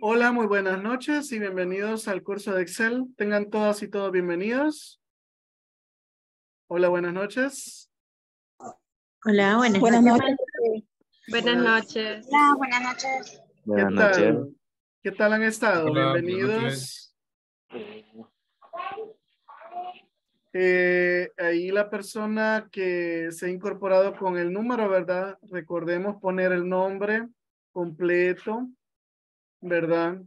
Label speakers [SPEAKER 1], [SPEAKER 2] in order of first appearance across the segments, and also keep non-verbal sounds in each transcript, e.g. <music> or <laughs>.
[SPEAKER 1] Hola, muy buenas noches y bienvenidos al curso de Excel. Tengan todas y todos bienvenidos. Hola, buenas noches.
[SPEAKER 2] Hola, buenas,
[SPEAKER 3] Buenas
[SPEAKER 2] noches.
[SPEAKER 3] noches.
[SPEAKER 4] Buenas noches.
[SPEAKER 3] Hola, buenas noches.
[SPEAKER 1] ¿Qué
[SPEAKER 5] Buenas noches.
[SPEAKER 1] tal? ¿Qué tal han estado?
[SPEAKER 6] Hola,
[SPEAKER 1] bienvenidos. Eh, ahí la persona que se ha incorporado con el número, ¿verdad? Recordemos poner el nombre completo, ¿verdad?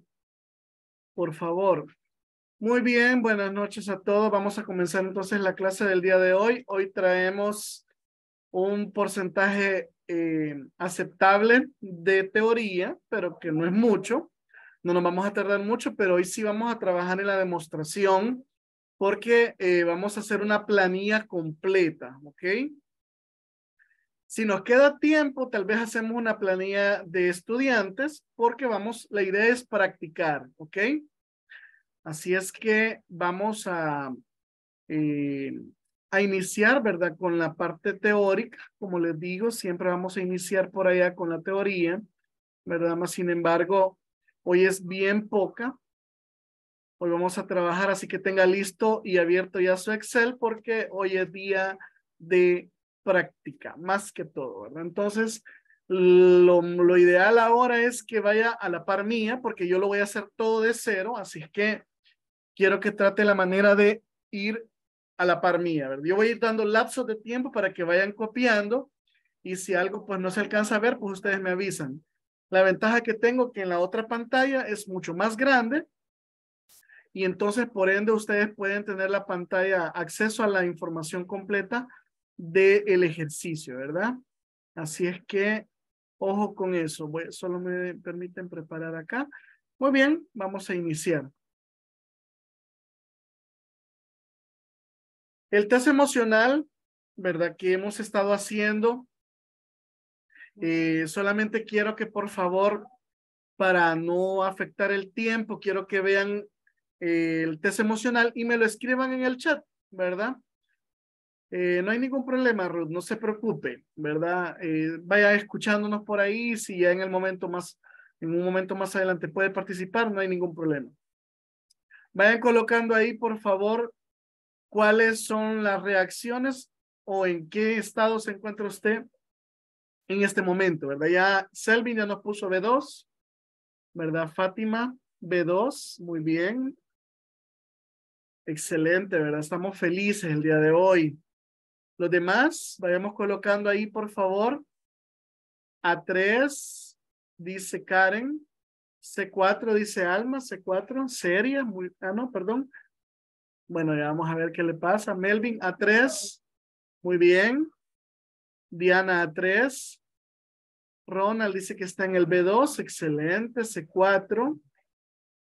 [SPEAKER 1] Por favor. Muy bien, buenas noches a todos. Vamos a comenzar entonces la clase del día de hoy. Hoy traemos un porcentaje eh, aceptable de teoría, pero que no es mucho. No nos vamos a tardar mucho, pero hoy sí vamos a trabajar en la demostración porque eh, vamos a hacer una planilla completa, ¿ok? Si nos queda tiempo, tal vez hacemos una planilla de estudiantes porque vamos, la idea es practicar, ¿ok? Así es que vamos a, eh, a iniciar, ¿verdad? Con la parte teórica. Como les digo, siempre vamos a iniciar por allá con la teoría, ¿verdad? Más sin embargo, hoy es bien poca. Hoy vamos a trabajar, así que tenga listo y abierto ya su Excel porque hoy es día de práctica, más que todo, ¿verdad? Entonces, lo, lo ideal ahora es que vaya a la par mía porque yo lo voy a hacer todo de cero, así que quiero que trate la manera de ir a la par mía, ¿verdad? Yo voy a ir dando lapsos de tiempo para que vayan copiando y si algo pues no se alcanza a ver, pues ustedes me avisan. La ventaja que tengo que en la otra pantalla es mucho más grande y entonces por ende ustedes pueden tener la pantalla, acceso a la información completa del ejercicio, ¿verdad? Así es que, ojo con eso. Solo me permiten preparar acá. Muy bien, vamos a iniciar. El test emocional, ¿verdad? Que hemos estado haciendo. Eh, solamente quiero que por favor, para no afectar el tiempo, quiero que vean eh, el test emocional y me lo escriban en el chat, ¿verdad? Eh, no hay ningún problema, Ruth, no se preocupe, ¿verdad? Eh, vaya escuchándonos por ahí, si ya en el momento más, en un momento más adelante puede participar, no hay ningún problema. Vayan colocando ahí, por favor, cuáles son las reacciones o en qué estado se encuentra usted en este momento, ¿verdad? Ya Selvin ya nos puso B2, ¿verdad? Fátima, B2, muy bien. Excelente, ¿verdad? Estamos felices el día de hoy. Los demás, vayamos colocando ahí, por favor. A3, dice Karen. C4, dice Alma. C4, seria. Muy, ah, no, perdón. Bueno, ya vamos a ver qué le pasa. Melvin, A3. Muy bien. Diana, A3. Ronald dice que está en el B2. Excelente. C4.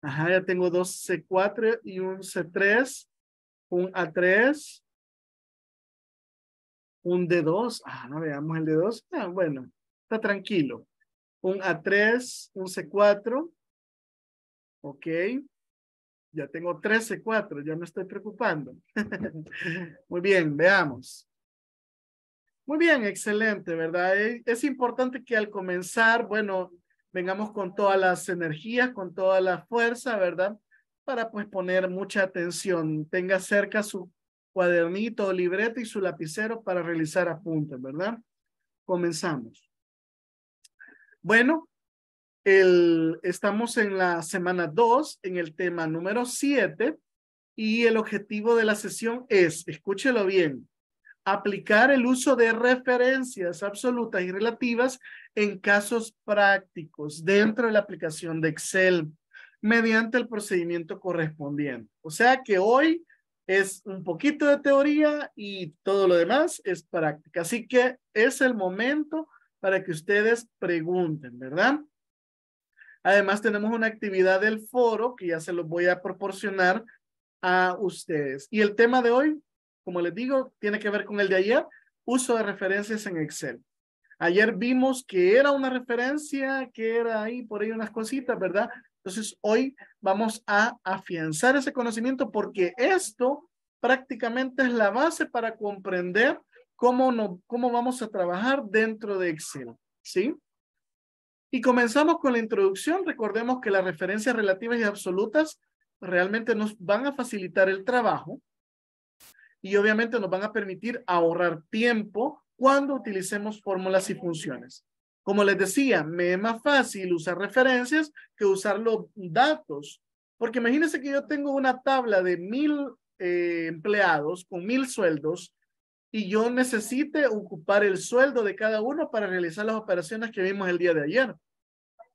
[SPEAKER 1] Ajá, ya tengo dos C4 y un C3. Un A3 un D2, ah, no veamos el D2, ah, bueno, está tranquilo. Un A3, un C4, ok, ya tengo tres C4, ya me estoy preocupando. <laughs> Muy bien, veamos. Muy bien, excelente, ¿verdad? Es importante que al comenzar, bueno, vengamos con todas las energías, con toda la fuerza, ¿verdad? Para pues poner mucha atención, tenga cerca su cuadernito o libreta y su lapicero para realizar apuntes, ¿verdad? Comenzamos. Bueno, el, estamos en la semana 2, en el tema número 7, y el objetivo de la sesión es, escúchelo bien, aplicar el uso de referencias absolutas y relativas en casos prácticos dentro de la aplicación de Excel mediante el procedimiento correspondiente. O sea que hoy es un poquito de teoría y todo lo demás es práctica. Así que es el momento para que ustedes pregunten, ¿verdad? Además, tenemos una actividad del foro que ya se los voy a proporcionar a ustedes. Y el tema de hoy, como les digo, tiene que ver con el de ayer, uso de referencias en Excel. Ayer vimos que era una referencia, que era ahí por ahí unas cositas, ¿verdad? Entonces, hoy vamos a afianzar ese conocimiento porque esto prácticamente es la base para comprender cómo, no, cómo vamos a trabajar dentro de Excel, ¿sí? Y comenzamos con la introducción. Recordemos que las referencias relativas y absolutas realmente nos van a facilitar el trabajo y obviamente nos van a permitir ahorrar tiempo cuando utilicemos fórmulas y funciones. Como les decía, me es más fácil usar referencias que usar los datos. Porque imagínense que yo tengo una tabla de mil eh, empleados con mil sueldos y yo necesite ocupar el sueldo de cada uno para realizar las operaciones que vimos el día de ayer.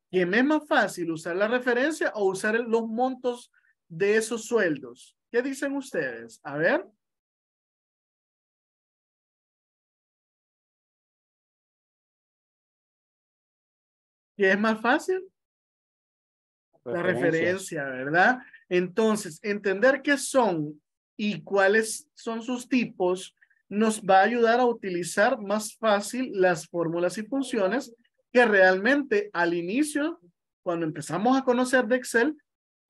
[SPEAKER 1] ¿Quién me es más fácil usar la referencia o usar los montos de esos sueldos? ¿Qué dicen ustedes? A ver. ¿Qué es más fácil? La referencia, ¿verdad? Entonces, entender qué son y cuáles son sus tipos nos va a ayudar a utilizar más fácil las fórmulas y funciones que realmente al inicio, cuando empezamos a conocer de Excel,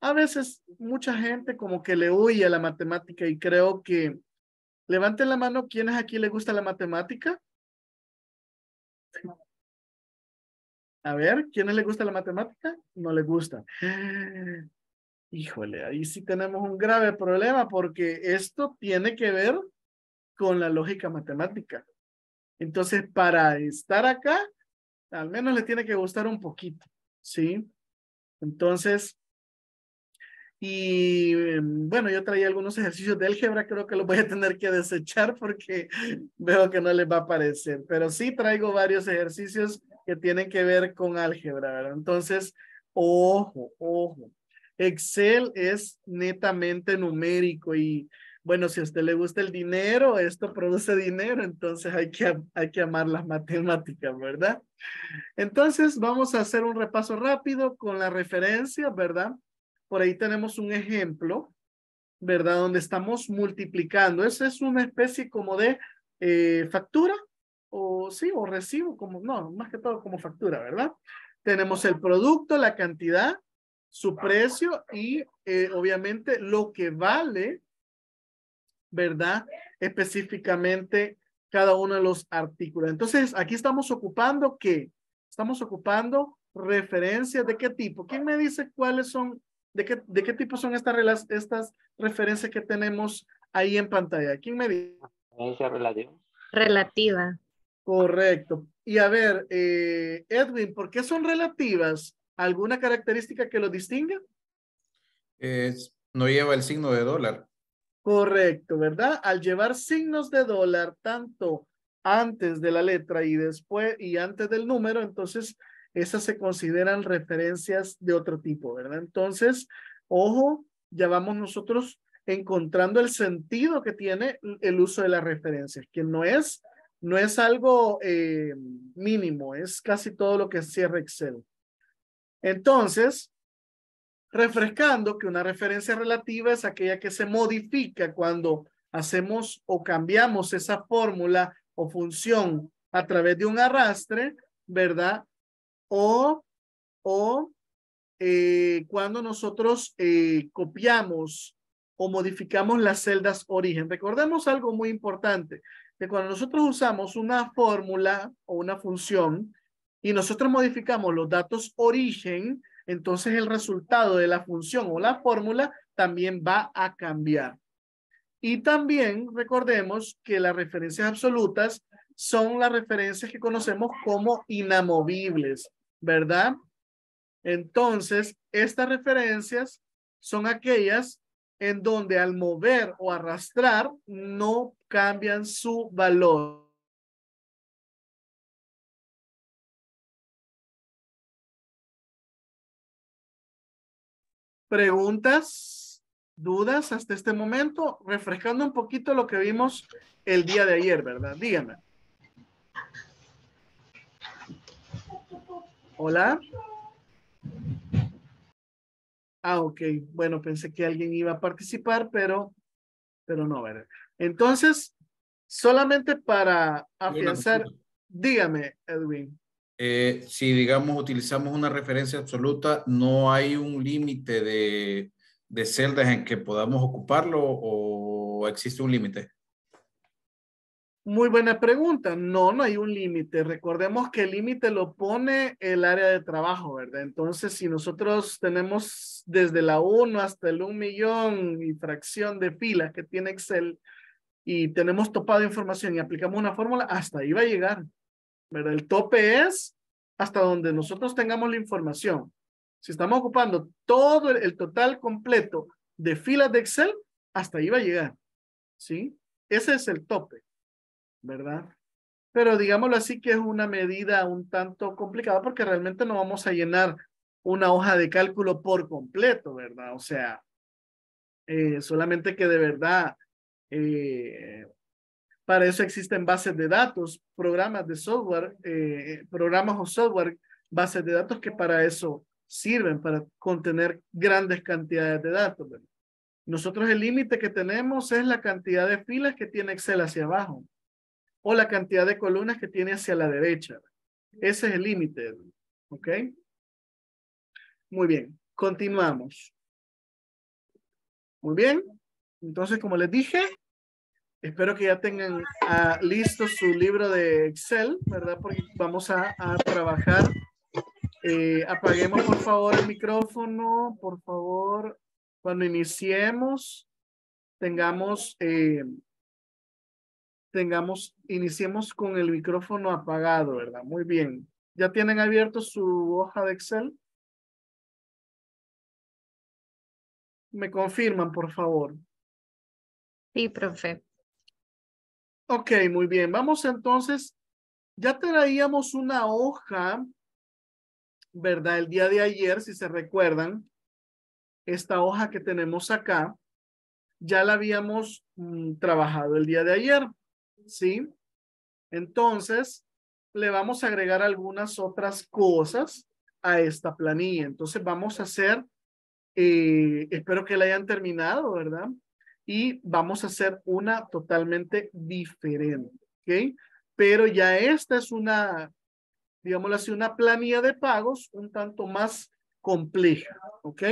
[SPEAKER 1] a veces mucha gente como que le huye a la matemática y creo que levanten la mano quienes aquí les gusta la matemática. A ver, ¿quiénes les gusta la matemática? No les gusta. Híjole, ahí sí tenemos un grave problema porque esto tiene que ver con la lógica matemática. Entonces, para estar acá, al menos le tiene que gustar un poquito, ¿sí? Entonces, y bueno, yo traía algunos ejercicios de álgebra, creo que los voy a tener que desechar porque <laughs> veo que no les va a parecer, pero sí traigo varios ejercicios que tienen que ver con álgebra, ¿verdad? Entonces, ojo, ojo. Excel es netamente numérico y bueno, si a usted le gusta el dinero, esto produce dinero, entonces hay que, hay que amar las matemáticas, ¿verdad? Entonces vamos a hacer un repaso rápido con la referencia, ¿verdad? Por ahí tenemos un ejemplo, ¿verdad? Donde estamos multiplicando. Esa es una especie como de eh, factura, o sí, o recibo, como, no, más que todo como factura, ¿verdad? Tenemos el producto, la cantidad, su precio y eh, obviamente lo que vale, ¿verdad? Específicamente cada uno de los artículos. Entonces, aquí estamos ocupando qué? Estamos ocupando referencias de qué tipo. ¿Quién me dice cuáles son, de qué, de qué tipo son estas, estas referencias que tenemos ahí en pantalla? ¿Quién me dice?
[SPEAKER 2] Relativa. Relativa.
[SPEAKER 1] Correcto. Y a ver, eh, Edwin, ¿por qué son relativas? ¿Alguna característica que lo distinga?
[SPEAKER 3] Es, no lleva el signo de dólar.
[SPEAKER 1] Correcto, ¿verdad? Al llevar signos de dólar tanto antes de la letra y después y antes del número, entonces esas se consideran referencias de otro tipo, ¿verdad? Entonces, ojo, ya vamos nosotros encontrando el sentido que tiene el uso de las referencias, que no es no es algo eh, mínimo, es casi todo lo que cierra Excel. Entonces, refrescando que una referencia relativa es aquella que se modifica cuando hacemos o cambiamos esa fórmula o función a través de un arrastre, ¿verdad? O, o eh, cuando nosotros eh, copiamos o modificamos las celdas origen. Recordemos algo muy importante que cuando nosotros usamos una fórmula o una función y nosotros modificamos los datos origen, entonces el resultado de la función o la fórmula también va a cambiar. Y también recordemos que las referencias absolutas son las referencias que conocemos como inamovibles, ¿verdad? Entonces, estas referencias son aquellas en donde al mover o arrastrar no cambian su valor. ¿Preguntas? ¿Dudas hasta este momento? Refrescando un poquito lo que vimos el día de ayer, ¿verdad? Dígame. Hola. Ah, ok. Bueno, pensé que alguien iba a participar, pero, pero no, ¿verdad? Entonces, solamente para afianzar, dígame, Edwin.
[SPEAKER 3] Eh, si, digamos, utilizamos una referencia absoluta, ¿no hay un límite de, de celdas en que podamos ocuparlo o existe un límite?
[SPEAKER 1] Muy buena pregunta. No, no hay un límite. Recordemos que el límite lo pone el área de trabajo, ¿verdad? Entonces, si nosotros tenemos desde la 1 hasta el 1 millón y fracción de filas que tiene Excel y tenemos topado información y aplicamos una fórmula, hasta ahí va a llegar, ¿verdad? El tope es hasta donde nosotros tengamos la información. Si estamos ocupando todo el, total completo de filas de Excel, hasta ahí va a llegar, ¿sí? Ese es el tope. ¿Verdad? Pero digámoslo así que es una medida un tanto complicada porque realmente no vamos a llenar una hoja de cálculo por completo, ¿verdad? O sea, eh, solamente que de verdad, eh, para eso existen bases de datos, programas de software, eh, programas o software, bases de datos que para eso sirven, para contener grandes cantidades de datos. Nosotros el límite que tenemos es la cantidad de filas que tiene Excel hacia abajo o la cantidad de columnas que tiene hacia la derecha. Ese es el límite. ¿Ok? Muy bien. Continuamos. Muy bien. Entonces, como les dije, espero que ya tengan ah, listo su libro de Excel, ¿verdad? Porque vamos a, trabajar. Eh, apaguemos, por favor, el micrófono. Por favor, cuando iniciemos, tengamos... Eh, tengamos, iniciemos con el micrófono apagado, ¿verdad? Muy bien. ¿Ya tienen abierto su hoja de Excel? Me confirman, por favor.
[SPEAKER 2] Sí, profe.
[SPEAKER 1] Ok, muy bien. Vamos entonces, ya traíamos una hoja, ¿verdad? El día de ayer, si se recuerdan, esta hoja que tenemos acá, ya la habíamos mm, trabajado el día de ayer. ¿Sí? Entonces, le vamos a agregar algunas otras cosas a esta planilla. Entonces, vamos a hacer, eh, espero que la hayan terminado, ¿verdad? Y vamos a hacer una totalmente diferente, ¿ok? Pero ya esta es una, digámoslo así, una planilla de pagos un tanto más compleja, ¿ok?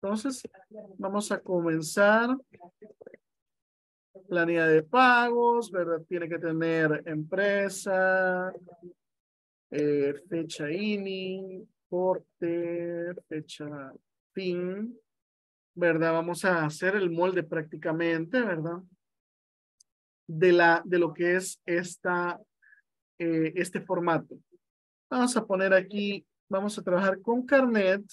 [SPEAKER 1] Entonces, vamos a comenzar planilla de pagos, ¿verdad? Tiene que tener empresa, eh, fecha INI, porte, fecha fin, ¿verdad? Vamos a hacer el molde prácticamente, ¿verdad? De, la, de lo que es esta, eh, este formato. Vamos a poner aquí, vamos a trabajar con Carnet,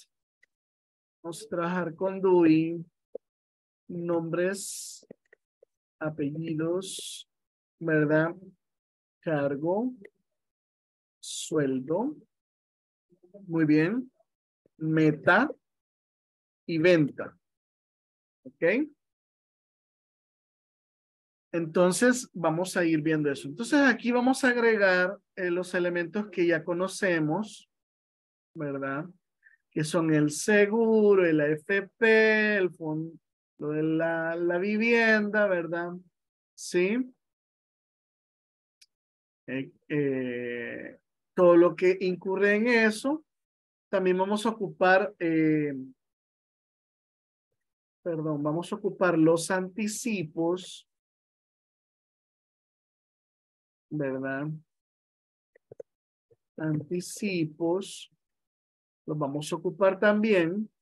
[SPEAKER 1] vamos a trabajar con DUI, nombres apellidos, ¿verdad? Cargo, sueldo. Muy bien. Meta y venta. ¿Ok? Entonces, vamos a ir viendo eso. Entonces, aquí vamos a agregar eh, los elementos que ya conocemos, ¿verdad? Que son el seguro, el AFP, el fondo, lo de la, la vivienda, ¿verdad? Sí. Eh, eh, todo lo que incurre en eso. También vamos a ocupar, eh, perdón, vamos a ocupar los anticipos, ¿verdad? Anticipos, los vamos a ocupar también.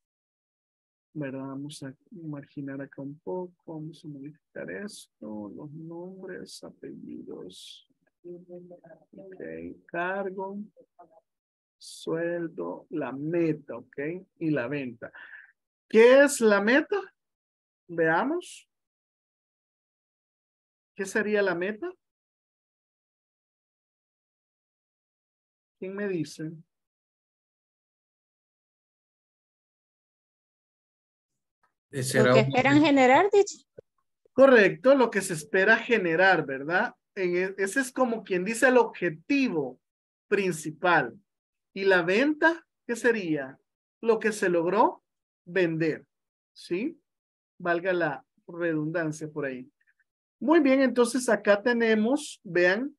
[SPEAKER 1] Vamos a imaginar acá un poco, vamos a modificar esto, los nombres, apellidos, ok, cargo, sueldo, la meta, ok, y la venta. ¿Qué es la meta? Veamos. ¿Qué sería la meta? ¿Quién me dice?
[SPEAKER 4] Lo que esperan generar,
[SPEAKER 1] Correcto, lo que se espera generar, ¿verdad? En e, ese es como quien dice el objetivo principal. Y la venta, ¿qué sería? Lo que se logró vender, ¿sí? Valga la redundancia por ahí. Muy bien, entonces acá tenemos, vean,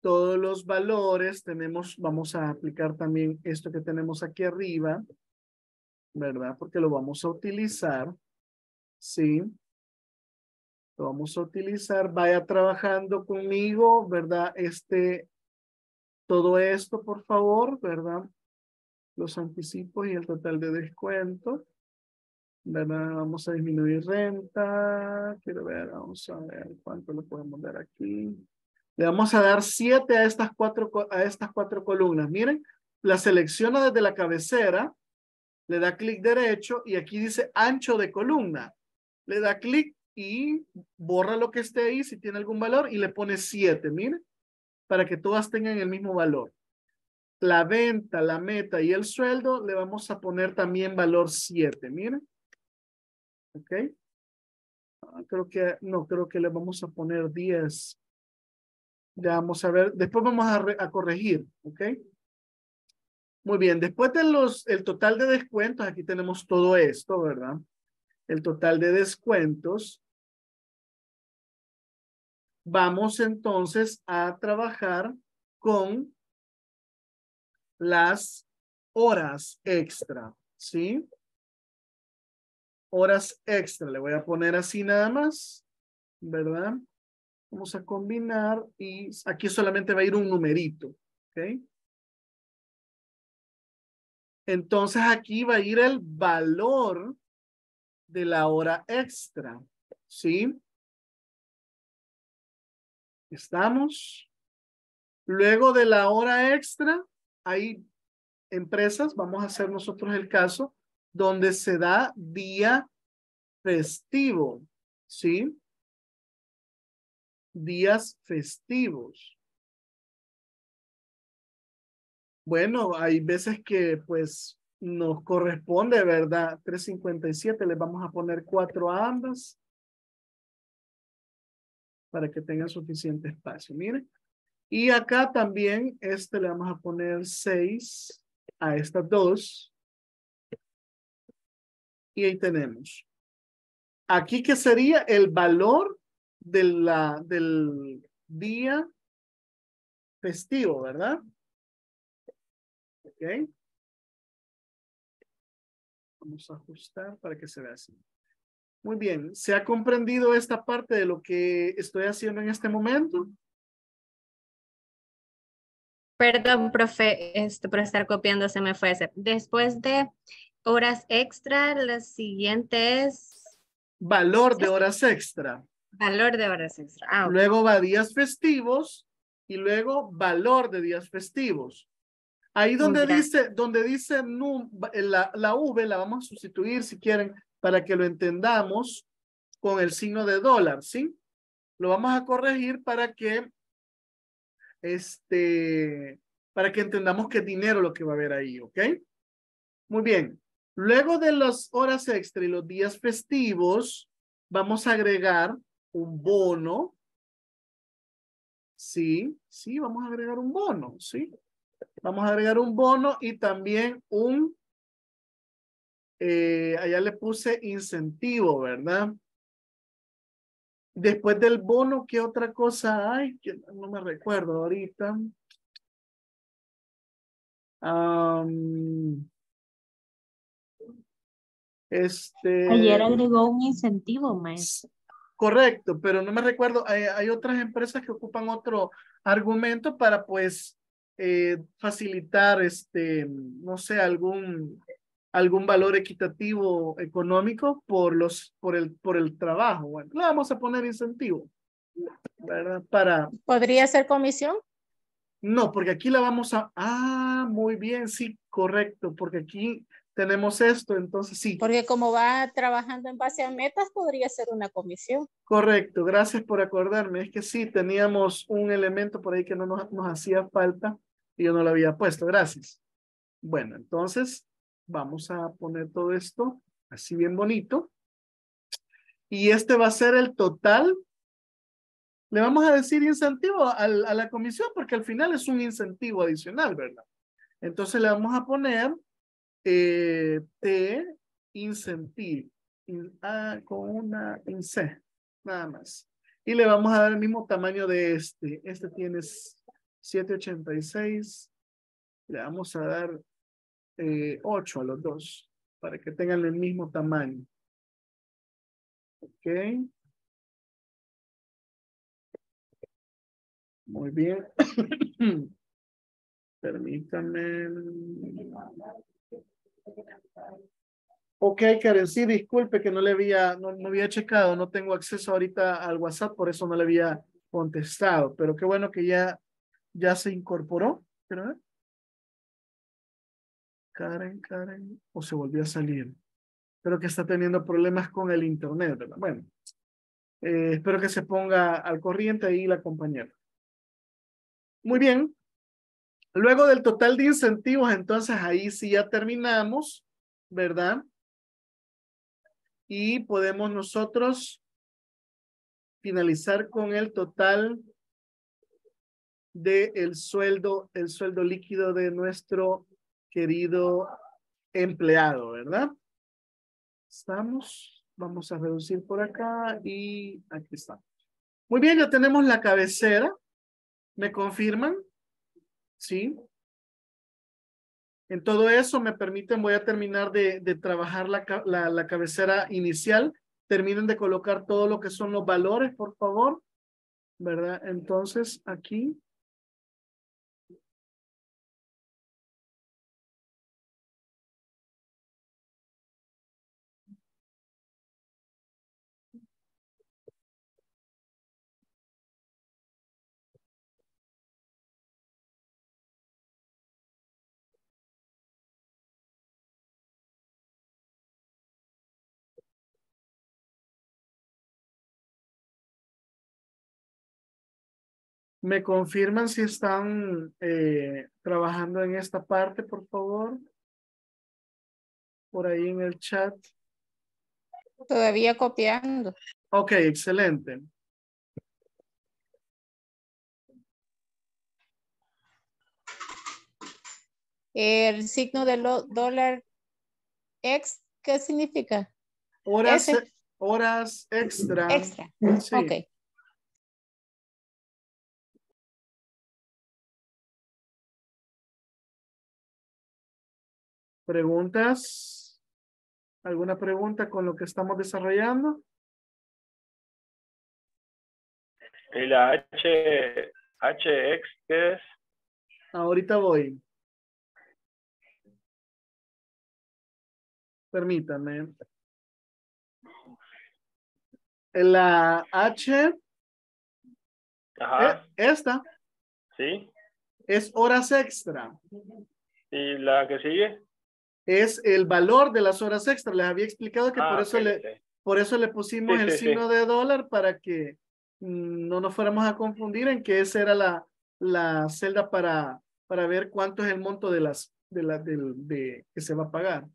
[SPEAKER 1] todos los valores, tenemos, vamos a aplicar también esto que tenemos aquí arriba, ¿verdad? Porque lo vamos a utilizar, ¿sí? Lo vamos a utilizar. Vaya trabajando conmigo, ¿verdad? Este, todo esto, por favor, ¿verdad? Los anticipos y el total de descuento. ¿Verdad? Vamos a disminuir renta. Quiero ver, vamos a ver cuánto le podemos dar aquí. Le vamos a dar siete a estas cuatro, a estas cuatro columnas. Miren, la selecciona desde la cabecera, le da clic derecho y aquí dice ancho de columna. Le da clic y borra lo que esté ahí si tiene algún valor y le pone siete. miren, para que todas tengan el mismo valor. La venta, la meta y el sueldo le vamos a poner también valor 7, miren. ¿Ok? Ah, creo que, no, creo que le vamos a poner 10. Ya vamos a ver, después vamos a, a corregir, ¿ok? Muy bien, después de los, el total de descuentos, aquí tenemos todo esto, ¿verdad? El total de descuentos. Vamos entonces a trabajar con las horas extra, ¿sí? Horas extra, le voy a poner así nada más, ¿verdad? Vamos a combinar y aquí solamente va a ir un numerito, ¿ok? Entonces aquí va a ir el valor de la hora extra, ¿sí? ¿Estamos? Luego de la hora extra, hay empresas, vamos a hacer nosotros el caso, donde se da día festivo, ¿sí? Días festivos. Bueno, hay veces que pues nos corresponde, ¿verdad? 357, le vamos a poner cuatro a ambas para que tengan suficiente espacio. Miren. Y acá también, este le vamos a poner 6 a estas dos. Y ahí tenemos. Aquí que sería el valor de la, del día festivo, ¿verdad? Ok. Vamos a ajustar para que se vea así. Muy bien. ¿Se ha comprendido esta parte de lo que estoy haciendo en este momento?
[SPEAKER 2] Perdón, profe, este, por estar copiando se me fue ese. Después de horas extra, la siguiente es...
[SPEAKER 1] Valor de horas extra.
[SPEAKER 2] Valor de horas extra. Ah,
[SPEAKER 1] luego va días festivos y luego valor de días festivos. Ahí donde dice, donde dice la, la V la vamos a sustituir si quieren para que lo entendamos con el signo de dólar, ¿sí? Lo vamos a corregir para que este, para que entendamos qué dinero lo que va a haber ahí, ¿ok? Muy bien. Luego de las horas extra y los días festivos, vamos a agregar un bono. Sí, sí, vamos a agregar un bono, sí. Vamos a agregar un bono y también un, eh, allá le puse incentivo, ¿verdad? Después del bono, ¿qué otra cosa hay? Que no me recuerdo ahorita. este.
[SPEAKER 4] Ayer agregó un incentivo, maestro.
[SPEAKER 1] Correcto, pero no me recuerdo. Hay, otras empresas que ocupan otro argumento para, pues, eh, facilitar, este, no sé, algún algún valor equitativo económico por los por el por el trabajo. Bueno, le vamos a poner incentivo, ¿verdad? Para
[SPEAKER 4] ¿Podría ser comisión?
[SPEAKER 1] No, porque aquí la vamos a Ah, muy bien, sí, correcto, porque aquí tenemos esto, entonces sí.
[SPEAKER 4] Porque como va trabajando en base a metas, podría ser una comisión.
[SPEAKER 1] Correcto, gracias por acordarme. Es que sí, teníamos un elemento por ahí que no nos, nos hacía falta yo no lo había puesto. Gracias. Bueno, entonces Vamos a poner todo esto así bien bonito. Y este va a ser el total. Le vamos a decir incentivo a, la comisión porque al final es un incentivo adicional, ¿verdad? Entonces le vamos a poner eh, T incentivo con una C, nada más. Y le vamos a dar el mismo tamaño de este. Este tiene 786. Le vamos a dar eh, 8 a los dos para que tengan el mismo tamaño. Ok. Muy bien. <coughs> Permítame. Ok, Karen, sí, disculpe que no le había, no, no había checado, no tengo acceso ahorita al WhatsApp, por eso no le había contestado, pero qué bueno que ya, ya se incorporó. Quiero ver. Karen, Karen, o se volvió a salir. Creo que está teniendo problemas con el internet, ¿verdad? Bueno, eh, espero que se ponga al corriente ahí la compañera. Muy bien. Luego del total de incentivos, entonces ahí sí ya terminamos, ¿verdad? Y podemos nosotros finalizar con el total de el sueldo, el sueldo líquido de nuestro querido empleado, ¿verdad? Estamos, vamos a reducir por acá y aquí está. Muy bien, ya tenemos la cabecera. ¿Me confirman? Sí. En todo eso me permiten, voy a terminar de, de trabajar la, la, la cabecera inicial. Terminen de colocar todo lo que son los valores, por favor. ¿Verdad? Entonces, aquí ¿Me confirman si están eh, trabajando en esta parte, por favor? Por ahí en el chat.
[SPEAKER 4] Todavía copiando.
[SPEAKER 1] Ok, excelente.
[SPEAKER 4] El signo del dólar X, ¿qué significa?
[SPEAKER 1] Horas,
[SPEAKER 4] Ese.
[SPEAKER 1] horas extra.
[SPEAKER 4] Extra.
[SPEAKER 1] Sí.
[SPEAKER 4] Ok.
[SPEAKER 1] ¿Preguntas? ¿Alguna pregunta con lo que estamos desarrollando?
[SPEAKER 5] ¿Y la H, HX qué es?
[SPEAKER 1] Ahorita voy. Permítame. La H,
[SPEAKER 5] Ajá,
[SPEAKER 1] eh, esta,
[SPEAKER 5] sí.
[SPEAKER 1] es horas extra.
[SPEAKER 5] ¿Y la que sigue?
[SPEAKER 1] Es el valor de las horas extra. Les había explicado que
[SPEAKER 5] Ah,
[SPEAKER 1] por eso
[SPEAKER 5] ok,
[SPEAKER 1] le, por eso le pusimos
[SPEAKER 5] Sí,
[SPEAKER 1] el
[SPEAKER 5] sí, sí.
[SPEAKER 1] signo de dólar para que mm, no nos fuéramos a confundir en que esa era la, la celda para, para ver cuánto es el monto de las de la del de que se va a pagar.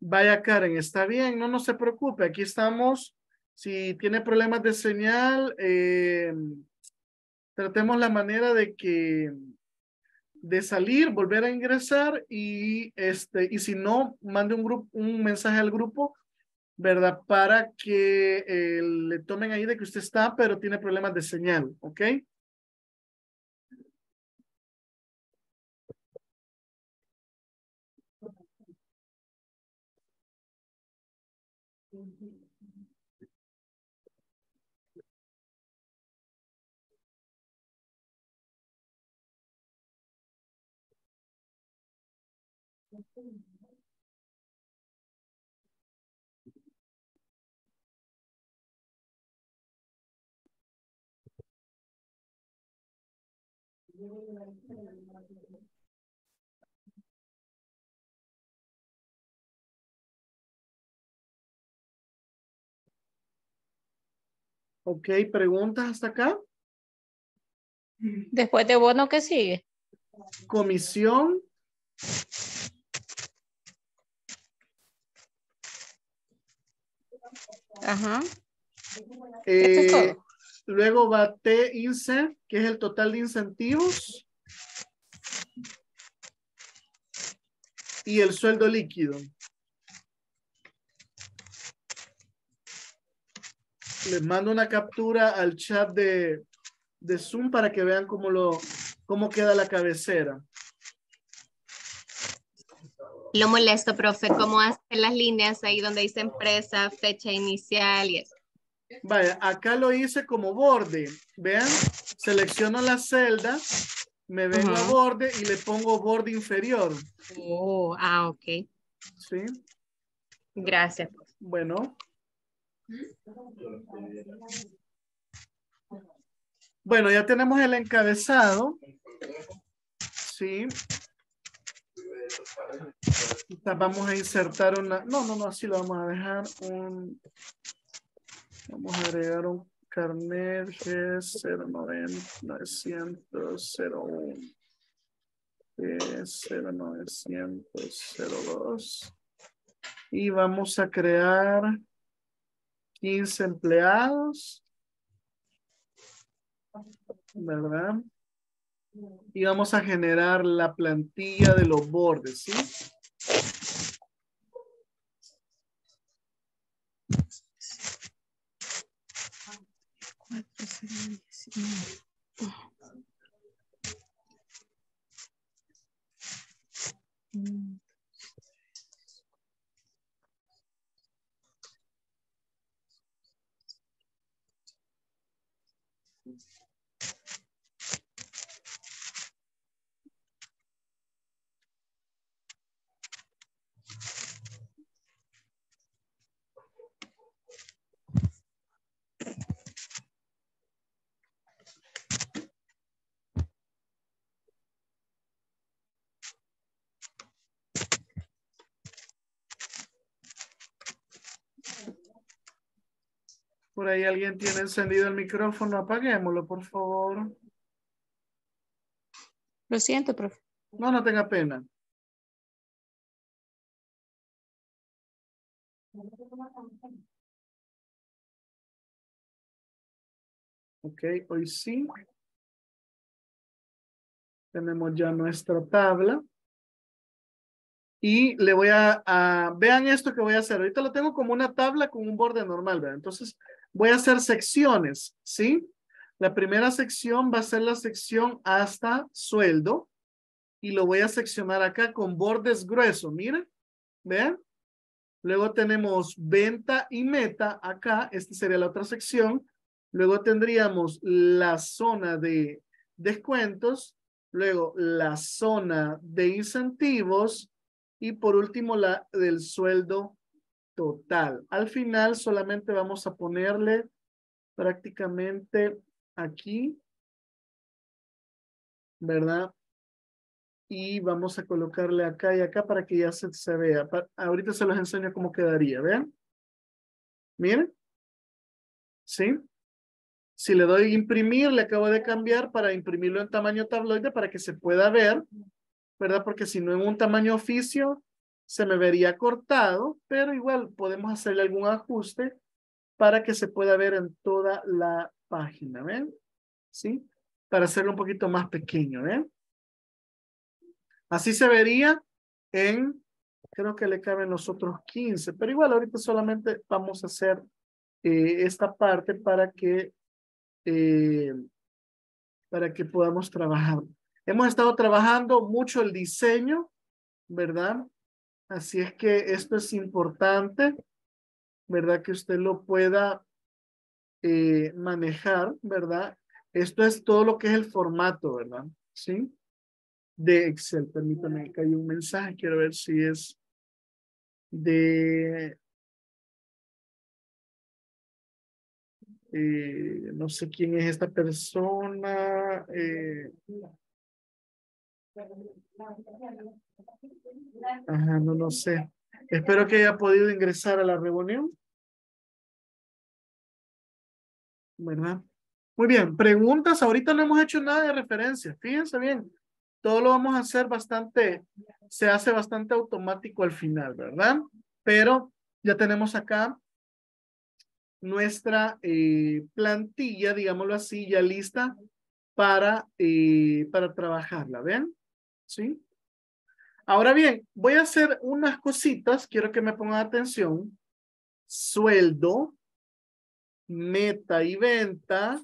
[SPEAKER 1] Vaya Karen, está bien, no, no se preocupe, aquí estamos. Si tiene problemas de señal, eh, tratemos la manera de que de salir, volver a ingresar y este y si no mande un grupo un mensaje al grupo, ¿verdad? Para que eh, le tomen ahí de que usted está, pero tiene problemas de señal, ¿ok? Ok, preguntas hasta acá.
[SPEAKER 4] Después de bono, ¿qué sigue?
[SPEAKER 1] Comisión.
[SPEAKER 4] Ajá. Esto
[SPEAKER 1] eh,
[SPEAKER 4] es todo.
[SPEAKER 1] Luego va T INSE, que es el total de incentivos. Y el sueldo líquido. Les mando una captura al chat de, de Zoom para que vean cómo lo, ¿Cómo queda la cabecera?
[SPEAKER 2] Lo molesto, profe, cómo hace las líneas ahí donde dice empresa, fecha inicial y eso.
[SPEAKER 1] Vaya, acá lo hice como borde. Vean, selecciono la celda, me vengo a
[SPEAKER 2] Ujú.
[SPEAKER 1] borde y le pongo borde inferior.
[SPEAKER 2] Oh, ah, ok.
[SPEAKER 1] ¿Sí?
[SPEAKER 2] Gracias.
[SPEAKER 1] Bueno. Bueno, ya tenemos el encabezado. Sí. Vamos a insertar una. No, no, no, así lo vamos a dejar. Un. Vamos a agregar un carnet G 0900 01. G 0900 02. Y vamos a crear 15 empleados. ¿Verdad? Y vamos a generar la plantilla de los bordes, ¿sí? Mm. Por ahí alguien tiene encendido el micrófono. Apaguémoslo, por favor.
[SPEAKER 4] Lo siento, profe.
[SPEAKER 1] No, no tenga pena. Ok, hoy sí. Tenemos ya nuestra tabla. Y le voy a, a- vean esto que voy a hacer. Ahorita lo tengo como una tabla con un borde normal, ¿verdad? Entonces voy a hacer secciones, ¿sí? La primera sección va a ser la sección hasta sueldo y lo voy a seccionar acá con bordes gruesos, miren, vean. Luego tenemos venta y meta acá, esta sería la otra sección. Luego tendríamos la zona de descuentos, luego la zona de incentivos y por último la del sueldo total. Al final solamente vamos a ponerle prácticamente aquí, ¿verdad? Y vamos a colocarle acá y acá para que ya se, se vea. Pa- ahorita se los enseño cómo quedaría, ¿vean? Miren. ¿Sí? Si le doy imprimir, le acabo de cambiar para imprimirlo en tamaño tabloide para que se pueda ver, ¿verdad? Porque si no en un tamaño oficio, se me vería cortado, pero igual podemos hacerle algún ajuste para que se pueda ver en toda la página, ¿ven? ¿Sí? Para hacerlo un poquito más pequeño, ¿ven? Así se vería en, creo que le caben los otros 15, pero igual ahorita solamente vamos a hacer eh, esta parte para que, eh, para que podamos trabajar. Hemos estado trabajando mucho el diseño, ¿verdad? Así es que esto es importante, ¿verdad? Que usted lo pueda eh, manejar, ¿verdad? Esto es todo lo que es el formato, ¿verdad? ¿Sí? De Excel. Permítame que hay un mensaje. Quiero ver si es de... eh, no sé quién es esta persona. eh, Ajá, no, no sé. Espero que haya podido ingresar a la reunión. ¿Verdad? Muy bien, preguntas. Ahorita no hemos hecho nada de referencia. Fíjense bien. Todo lo vamos a hacer bastante, se hace bastante automático al final, ¿verdad? Pero ya tenemos acá nuestra eh, plantilla, digámoslo así, ya lista para, eh, para trabajarla, ¿ven? ¿Sí? Ahora bien, voy a hacer unas cositas, quiero que me pongan atención. Sueldo, meta y venta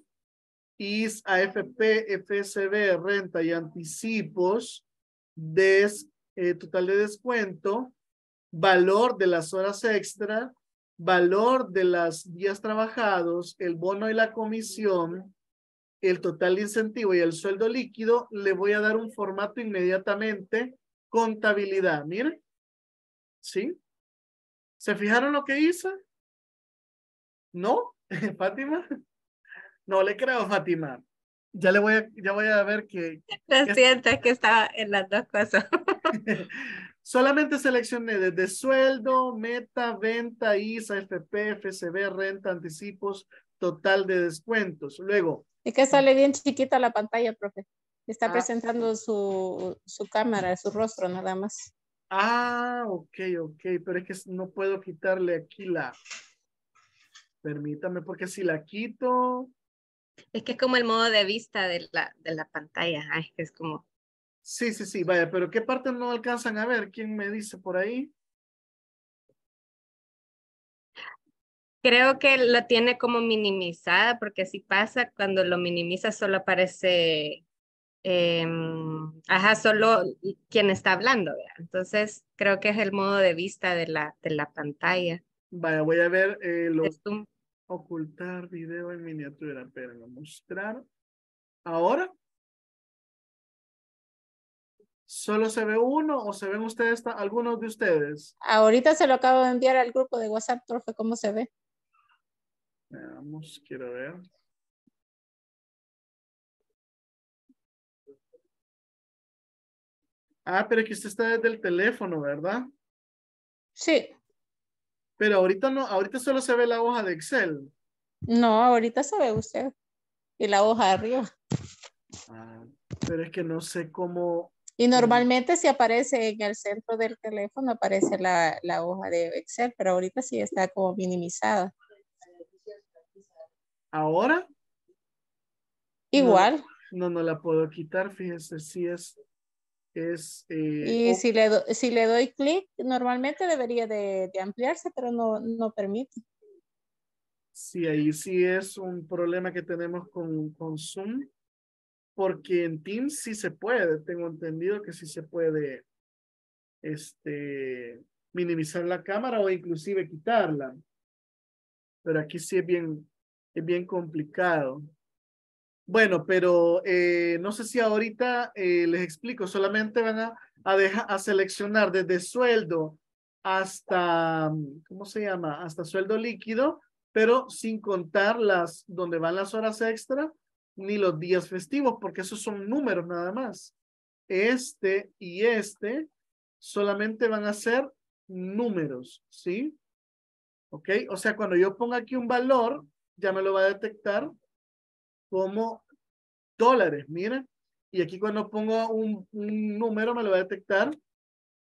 [SPEAKER 1] IS, AFP, FSB, renta y anticipos, des, eh, total de descuento, valor de las horas extra, valor de los días trabajados, el bono y la comisión, el total de incentivo y el sueldo líquido, le voy a dar un formato inmediatamente, contabilidad. Miren. ¿Sí? ¿Se fijaron lo que hice? ¿No? <laughs> ¿Fátima? No le creo, Fátima. Ya le voy a, ya voy a ver que.
[SPEAKER 2] Lo siento, es que estaba en las dos cosas. <laughs>
[SPEAKER 1] Solamente seleccioné desde sueldo, meta, venta, ISA, FP, FCB, renta, anticipos, total de descuentos. Luego.
[SPEAKER 4] Es que sale bien chiquita la pantalla, profe. Está
[SPEAKER 1] Ah.
[SPEAKER 4] presentando su, su cámara, su rostro nada más.
[SPEAKER 1] Ah, ok, ok, pero es que no puedo quitarle aquí la. Permítame, porque si la quito,
[SPEAKER 2] Es que es como el modo de vista de la, de la pantalla. Ay, es como,
[SPEAKER 1] sí, sí, sí, vaya, pero ¿qué parte no alcanzan a ver? ¿Quién me dice por ahí?
[SPEAKER 2] Creo que lo tiene como minimizada, porque si pasa, cuando lo minimiza solo aparece, em, ajá, solo quien está hablando, ¿verdad? Entonces, creo que es el modo de vista de la, de la pantalla.
[SPEAKER 1] Vaya, voy a ver eh, los ocultar video en miniatura. Espérenme, mostrar. Ahora. ¿Solo se ve uno o se ven ustedes, algunos de ustedes?
[SPEAKER 4] Ahorita se lo acabo de enviar al grupo de WhatsApp, profe, ¿cómo se ve?
[SPEAKER 1] Veamos, quiero ver. Ah, pero que usted está desde el teléfono, ¿verdad?
[SPEAKER 4] Sí.
[SPEAKER 1] Pero ahorita no, ahorita solo se ve la hoja de Excel.
[SPEAKER 4] No, ahorita se ve usted. Y la hoja de arriba.
[SPEAKER 1] Ah, pero es que no sé cómo.
[SPEAKER 4] Y normalmente si aparece en el centro del teléfono, aparece la, la hoja de Excel, pero ahorita sí está como minimizada.
[SPEAKER 1] ¿Ahora?
[SPEAKER 4] Igual.
[SPEAKER 1] No, no la puedo quitar, fíjese, si es, es, eh,
[SPEAKER 4] Y si le, do- si le doy clic, normalmente debería de, de ampliarse, pero no, no permite.
[SPEAKER 1] sí, ahí sí es un problema que tenemos con, con Zoom, porque en Teams sí se puede, tengo entendido que sí se puede, este, minimizar la cámara o inclusive quitarla, pero aquí sí es bien, es bien complicado. Bueno, pero eh, no sé si ahorita eh, les explico, solamente van a, a, dejar, a seleccionar desde sueldo hasta, ¿cómo se llama? Hasta sueldo líquido, pero sin contar las, donde van las horas extra, ni los días festivos, porque esos son números nada más. Este y este solamente van a ser números, ¿sí? ¿Ok? O sea, cuando yo ponga aquí un valor, ya me lo va a detectar como dólares, miren. Y aquí cuando pongo un, número me lo va a detectar.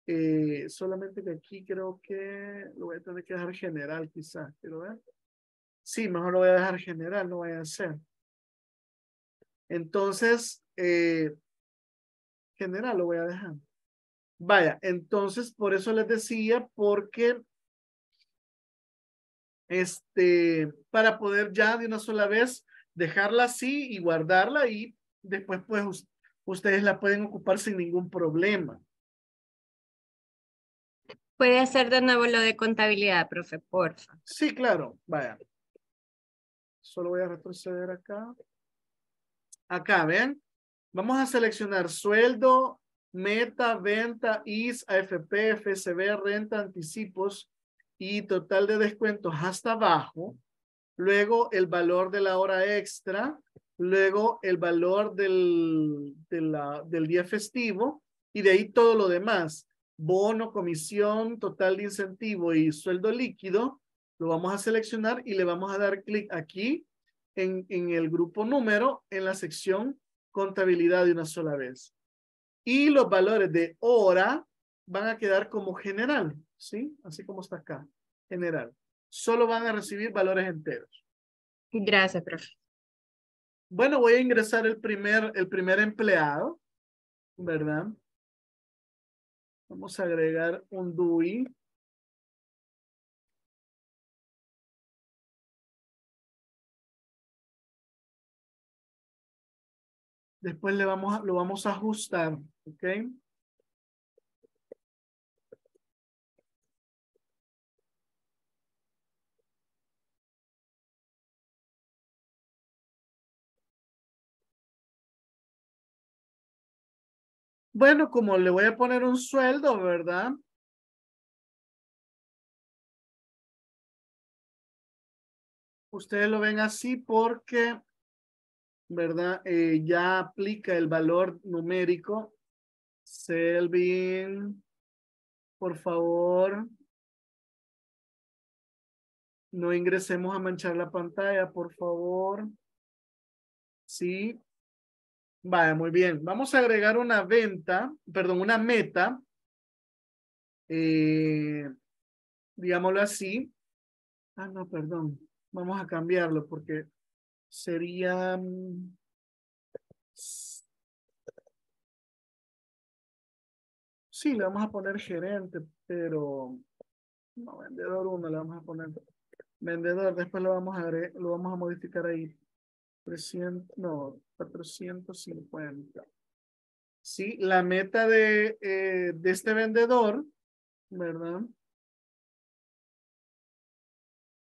[SPEAKER 1] eh, solamente que aquí creo que lo voy a tener que dejar general quizás. Quiero. Sí, mejor lo voy a dejar general, no vaya a ser. Entonces, eh, general lo voy a dejar. Vaya, entonces por eso les decía, porque este, para poder ya de una sola vez dejarla así y guardarla y después pues us- ustedes la pueden ocupar sin ningún problema.
[SPEAKER 2] Puede hacer de nuevo lo de contabilidad, profe, porfa.
[SPEAKER 1] Sí, claro, vaya. Solo voy a retroceder acá. Acá, ¿ven? Vamos a seleccionar sueldo, meta, venta, IS, AFP, FSB, renta, anticipos y total de descuentos hasta abajo. Luego el valor de la hora extra. Luego el valor del, del día festivo. Y de ahí todo lo demás. Bono, comisión, total de incentivo y sueldo líquido. Lo vamos a seleccionar y le vamos a dar clic aquí en, en el grupo número en la sección contabilidad de una sola vez. Y los valores de hora van a quedar como general, ¿sí? Así como está acá, general. Solo van a recibir valores enteros.
[SPEAKER 2] Gracias, profe.
[SPEAKER 1] Bueno, voy a ingresar el primer, el primer empleado, ¿verdad? Vamos a agregar un DUI. Después le vamos a, lo vamos a ajustar, ¿ok? Bueno, como le voy a poner un sueldo, ¿verdad? Ustedes lo ven así porque, ¿verdad? Eh, ya aplica el valor numérico. Selvin, por favor. No ingresemos a manchar la pantalla, por favor. Sí, Vale, muy bien. Vamos a agregar una venta, perdón, una meta. Eh, digámoslo así. Ah, no, perdón. Vamos a cambiarlo porque sería... Mm, sí, le vamos a poner gerente, pero no, vendedor uno le vamos a poner. Vendedor, después lo vamos a, lo vamos a modificar ahí. 300, no, 450. Sí, la meta de, eh, de este vendedor, ¿verdad?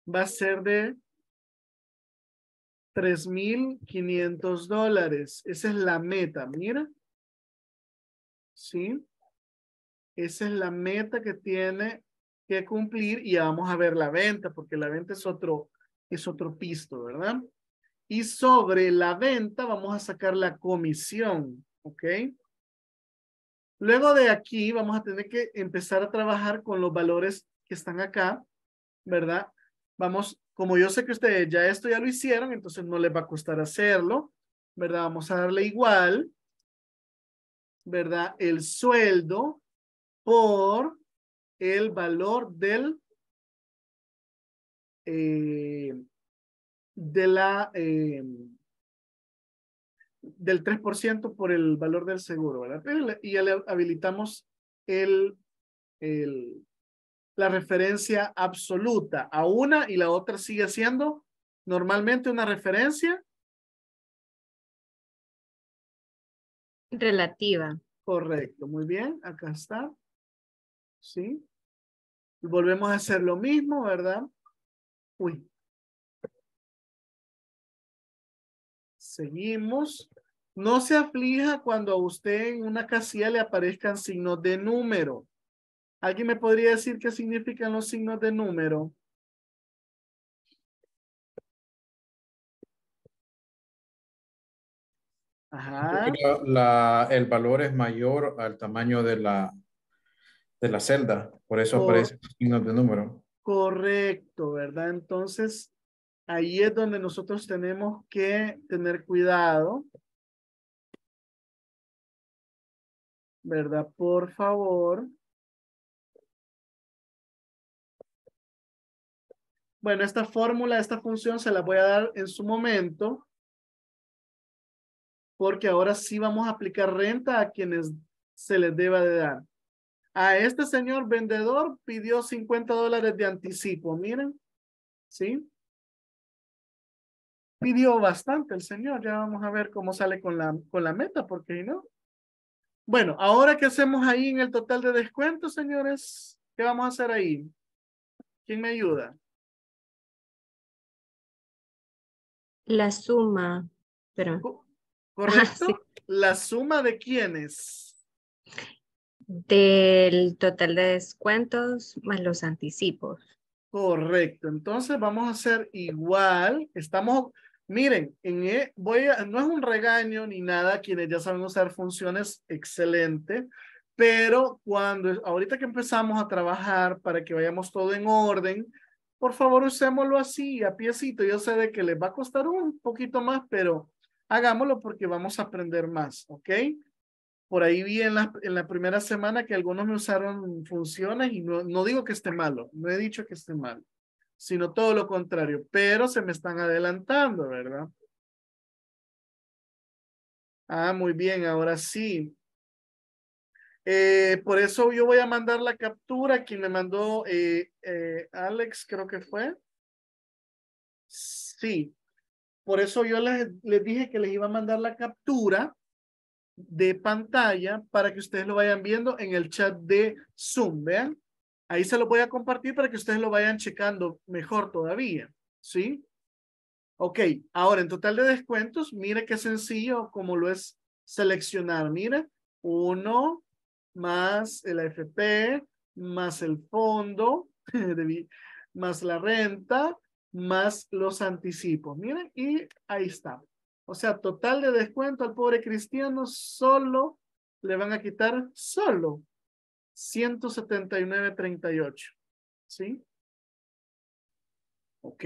[SPEAKER 1] Va a ser de 3,500 dólares. Esa es la meta, mira. ¿Sí? Esa es la meta que tiene que cumplir y ya vamos a ver la venta, porque la venta es otro, es otro pisto, ¿verdad? Y sobre la venta vamos a sacar la comisión, ¿ok? Luego de aquí vamos a tener que empezar a trabajar con los valores que están acá, ¿verdad? Vamos, como yo sé que ustedes ya esto ya lo hicieron, entonces no les va a costar hacerlo, ¿verdad? Vamos a darle igual, ¿verdad? El sueldo por el valor del eh, de la, eh, del 3% por el valor del seguro, ¿verdad? Y ya le habilitamos el, el, la referencia absoluta a una y la otra sigue siendo normalmente una referencia
[SPEAKER 2] relativa.
[SPEAKER 1] Correcto, muy bien, acá está. ¿Sí? Volvemos a hacer lo mismo, ¿verdad? Uy, Seguimos. No se aflija cuando a usted en una casilla le aparezcan signos de número. ¿Alguien me podría decir qué significan los signos de número?
[SPEAKER 3] Ajá. La, el valor es mayor al tamaño de la, de la celda. Por eso aparecen los signos de número.
[SPEAKER 1] Correcto, ¿verdad? Entonces, ahí es donde nosotros tenemos que tener cuidado. ¿Verdad? Por favor. Bueno, esta fórmula, esta función se la voy a dar en su momento. Porque ahora sí vamos a aplicar renta a quienes se les deba de dar. A este señor vendedor pidió 50 dólares de anticipo. Miren. ¿Sí? Pidió bastante el señor. Ya vamos a ver cómo sale con la, con la meta, porque no. Bueno, ahora qué hacemos ahí en el total de descuento, señores. ¿Qué vamos a hacer ahí? ¿Quién me ayuda?
[SPEAKER 2] La suma, pero.
[SPEAKER 1] ¿Correcto? ¿La suma de quiénes?
[SPEAKER 2] Del total de descuentos más los anticipos.
[SPEAKER 1] Correcto. Entonces vamos a hacer igual. Estamos, Miren, en, e, no es un regaño ni nada, quienes ya saben usar funciones, excelente, pero cuando, ahorita que empezamos a trabajar para que vayamos todo en orden, por favor usémoslo así, a piecito. Yo sé de que les va a costar un poquito más, pero hagámoslo porque vamos a aprender más, ¿ok? Por ahí vi en la, en la primera semana que algunos me usaron funciones y no, no digo que esté malo, no he dicho que esté malo sino todo lo contrario, pero se me están adelantando, ¿verdad? Ah, muy bien, ahora sí. Eh, por eso yo voy a mandar la captura, quien me mandó eh, eh, Alex, creo que fue. Sí. Por eso yo les, les dije que les iba a mandar la captura de pantalla para que ustedes lo vayan viendo en el chat de Zoom, vean. Ahí se lo voy a compartir para que ustedes lo vayan checando mejor todavía, ¿sí? Ok, ahora en total de descuentos, mire qué sencillo como lo es seleccionar. Mire, uno más el AFP, más el fondo, <laughs> más la renta, más los anticipos. Miren, y ahí está. O sea, total de descuento al pobre cristiano solo le van a quitar solo 179.38. ¿Sí? Ok.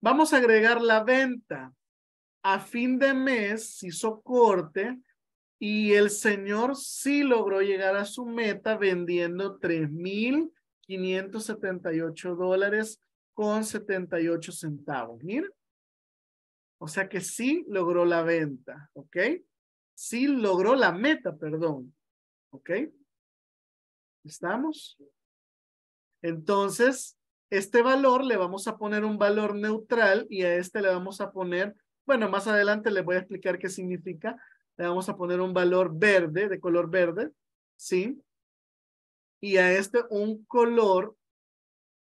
[SPEAKER 1] Vamos a agregar la venta. A fin de mes hizo corte y el señor sí logró llegar a su meta vendiendo 3.578 dólares con 78 centavos. Miren. O sea que sí logró la venta, ¿ok? Sí logró la meta, perdón. ¿Ok? ¿Estamos? Entonces, este valor le vamos a poner un valor neutral y a este le vamos a poner, bueno, más adelante les voy a explicar qué significa. Le vamos a poner un valor verde, de color verde, ¿sí? Y a este un color,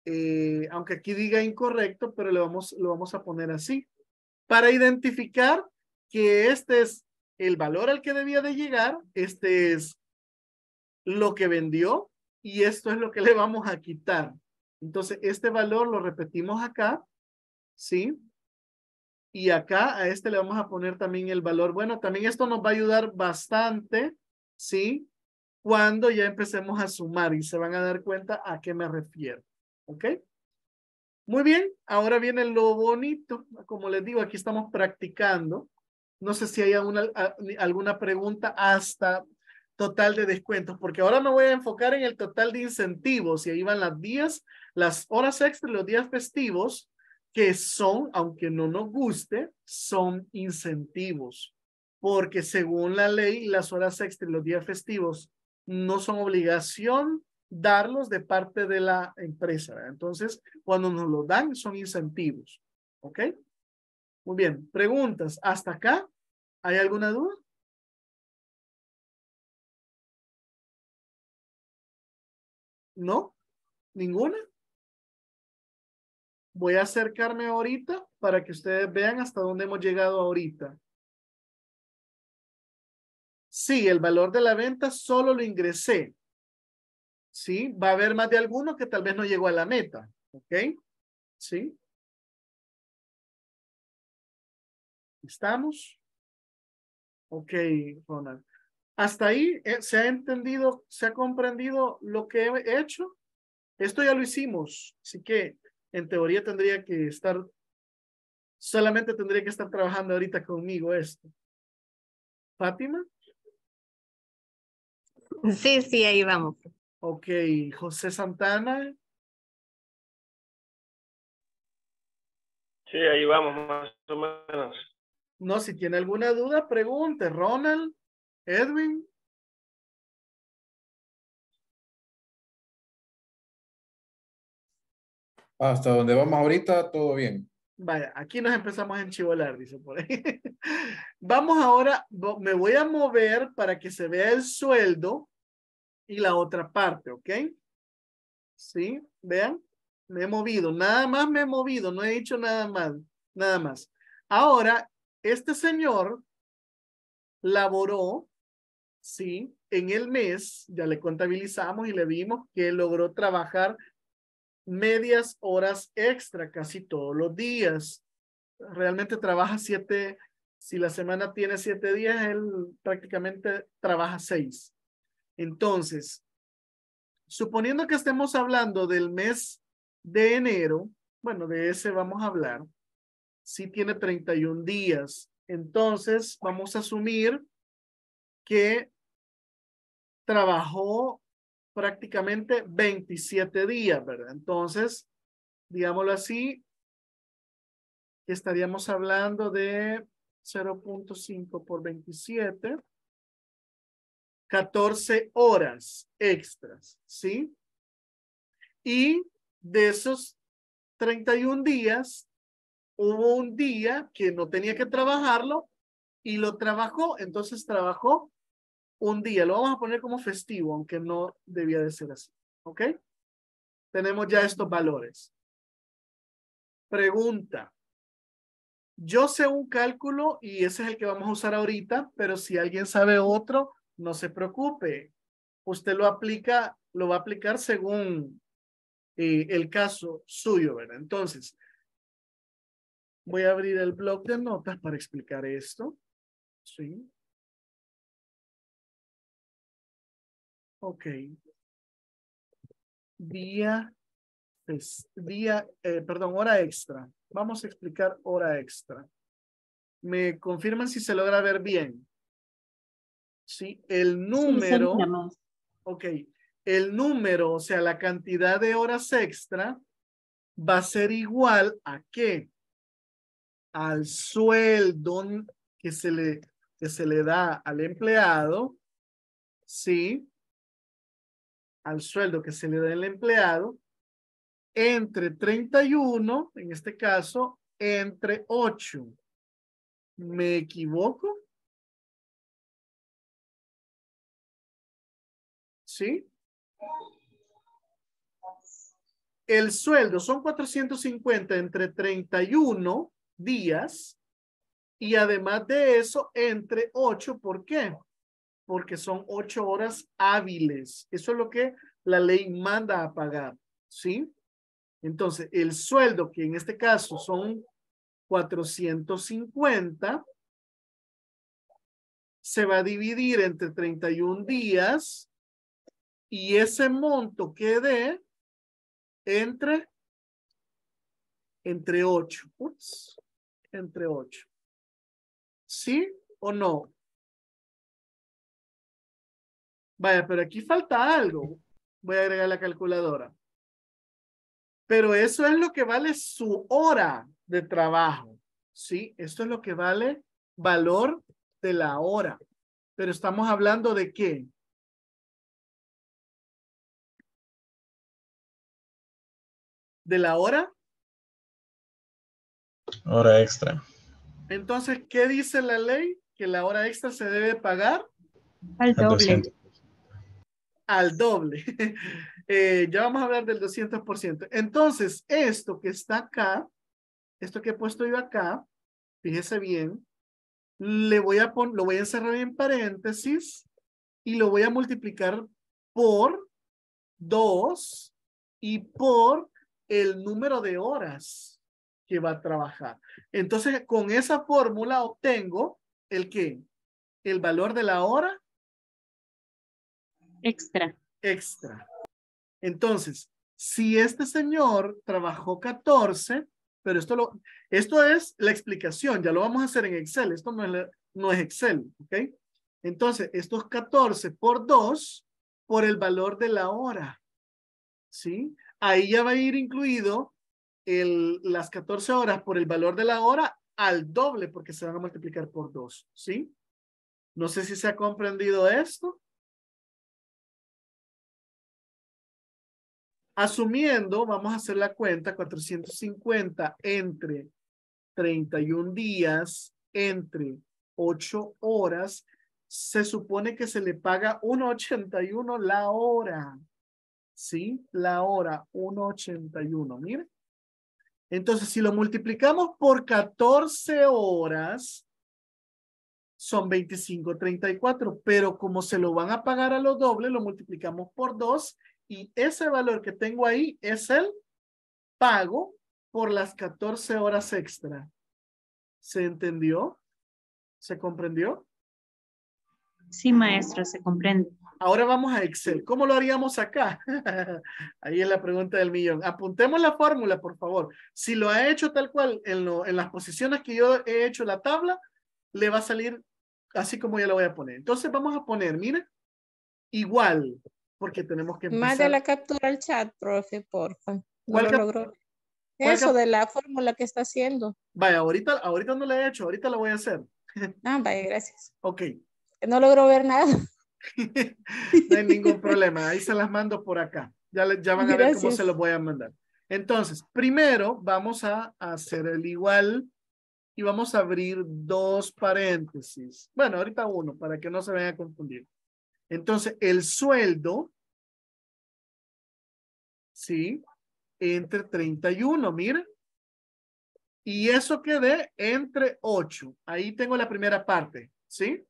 [SPEAKER 1] eh, aunque aquí diga incorrecto, pero le vamos, lo vamos a poner así para identificar que este es el valor al que debía de llegar, este es lo que vendió y esto es lo que le vamos a quitar. Entonces, este valor lo repetimos acá, ¿sí? Y acá a este le vamos a poner también el valor. Bueno, también esto nos va a ayudar bastante, ¿sí? Cuando ya empecemos a sumar y se van a dar cuenta a qué me refiero, ¿ok? Muy bien, ahora viene lo bonito. Como les digo, aquí estamos practicando. No sé si hay alguna, alguna pregunta hasta total de descuentos, porque ahora me voy a enfocar en el total de incentivos y ahí van las días, las horas extra los días festivos, que son, aunque no nos guste, son incentivos, porque según la ley, las horas extra y los días festivos no son obligación darlos de parte de la empresa. Entonces, cuando nos lo dan, son incentivos. ¿Ok? Muy bien. Preguntas. ¿Hasta acá? ¿Hay alguna duda? ¿No? ¿Ninguna? Voy a acercarme ahorita para que ustedes vean hasta dónde hemos llegado ahorita. Sí, el valor de la venta solo lo ingresé. ¿sí? Va a haber más de alguno que tal vez no llegó a la meta, ¿ok? ¿Sí? ¿Estamos? Ok, Ronald. Hasta ahí eh, se ha entendido, se ha comprendido lo que he hecho. Esto ya lo hicimos, así que en teoría tendría que estar, solamente tendría que estar trabajando ahorita conmigo esto. Fátima.
[SPEAKER 2] Sí, sí, ahí vamos.
[SPEAKER 1] Ok, José Santana.
[SPEAKER 5] Sí, ahí vamos, más o menos.
[SPEAKER 1] No, si tiene alguna duda, pregunte. Ronald, Edwin.
[SPEAKER 3] Hasta donde vamos ahorita, todo bien.
[SPEAKER 1] Vaya, aquí nos empezamos a enchivolar, dice por ahí. <laughs> vamos ahora, me voy a mover para que se vea el sueldo y la otra parte, ¿ok? ¿Sí? Vean, me he movido, nada más me he movido, no he dicho nada más, nada más. Ahora, este señor laboró, ¿sí? En el mes, ya le contabilizamos y le vimos que logró trabajar medias horas extra casi todos los días. Realmente trabaja siete, si la semana tiene siete días, él prácticamente trabaja seis. Entonces, suponiendo que estemos hablando del mes de enero, bueno, de ese vamos a hablar, si tiene 31 días. Entonces, vamos a asumir que trabajó prácticamente 27 días, ¿verdad? Entonces, digámoslo así, estaríamos hablando de 0.5 por 27 14 horas extras, ¿sí? Y de esos 31 días, hubo un día que no tenía que trabajarlo y lo trabajó, entonces trabajó un día. Lo vamos a poner como festivo, aunque no debía de ser así. ¿Ok? Tenemos ya estos valores. Pregunta. Yo sé un cálculo y ese es el que vamos a usar ahorita, pero si alguien sabe otro, no se preocupe. Usted lo aplica, lo va a aplicar según eh, el caso suyo, ¿verdad? Entonces, voy a abrir el blog de notas para explicar esto. Sí. Ok. Día, día, eh, perdón, hora extra. Vamos a explicar hora extra. ¿Me confirman si se logra ver bien? Sí, el número. ok, el número, o sea, la cantidad de horas extra va a ser igual a qué? Al sueldo que se le, que se le da al empleado, ¿sí? Al sueldo que se le da al empleado entre 31, en este caso, entre 8. ¿Me equivoco? ¿Sí? El sueldo son 450 entre 31 días y además de eso entre 8. ¿Por qué? Porque son 8 horas hábiles. Eso es lo que la ley manda a pagar. ¿Sí? Entonces, el sueldo, que en este caso son 450, se va a dividir entre 31 días y ese monto quede entre entre 8. Ups, entre 8. ¿Sí o no? Vaya, pero aquí falta algo. Voy a agregar la calculadora. Pero eso es lo que vale su hora de trabajo. ¿Sí? Esto es lo que vale valor de la hora. Pero estamos hablando de qué? ¿De la hora?
[SPEAKER 6] Hora extra.
[SPEAKER 1] Entonces, ¿qué dice la ley? Que la hora extra se debe pagar
[SPEAKER 7] al doble.
[SPEAKER 1] Al doble. <laughs> Eh, ya vamos a hablar del 200%. Entonces, esto que está acá, esto que he puesto yo acá, fíjese bien, le voy a lo voy a encerrar en paréntesis y lo voy a multiplicar por 2 y por el número de horas que va a trabajar. Entonces, con esa fórmula obtengo el qué? El valor de la hora.
[SPEAKER 7] Extra.
[SPEAKER 1] Extra. Entonces, si este señor trabajó 14, pero esto, lo, esto es la explicación, ya lo vamos a hacer en Excel, esto no es, no es Excel, ¿ok? Entonces, estos 14 por 2 por el valor de la hora, ¿sí? Ahí ya va a ir incluido el, las 14 horas por el valor de la hora al doble porque se van a multiplicar por 2, ¿sí? No sé si se ha comprendido esto. Asumiendo, vamos a hacer la cuenta, 450 entre 31 días, entre 8 horas, se supone que se le paga 1.81 la hora. ¿Sí? La hora, 1.81. Mire. Entonces, si lo multiplicamos por 14 horas, son 25.34, pero como se lo van a pagar a lo doble, lo multiplicamos por 2 y ese valor que tengo ahí es el pago por las 14 horas extra. ¿Se entendió? ¿Se comprendió?
[SPEAKER 7] Sí, maestro, se comprende.
[SPEAKER 1] Ahora vamos a Excel. ¿Cómo lo haríamos acá? <laughs> Ahí es la pregunta del millón. Apuntemos la fórmula, por favor. Si lo ha hecho tal cual en, en las posiciones que yo he hecho la tabla, le va a salir así como ya lo voy a poner. Entonces vamos a poner, mire, igual porque tenemos que
[SPEAKER 4] empezar. Más de la captura al chat, profe, porfa. No lo logró. Eso de la fórmula que está haciendo.
[SPEAKER 1] Vaya, ahorita, ahorita no la he hecho, ahorita la voy a hacer.
[SPEAKER 4] Ah, vaya, gracias.
[SPEAKER 1] Ok.
[SPEAKER 4] No logro ver nada. <laughs>
[SPEAKER 1] no hay ningún problema, ahí se las mando por acá. Ya, ya van a ver cómo se los voy a mandar. Entonces, primero vamos a hacer el igual y vamos a abrir dos paréntesis. Bueno, ahorita uno, para que no se vayan a confundir. Entonces, el sueldo, ¿sí? Entre 31, miren. Y eso quede entre 8. Ahí tengo la primera parte, ¿sí?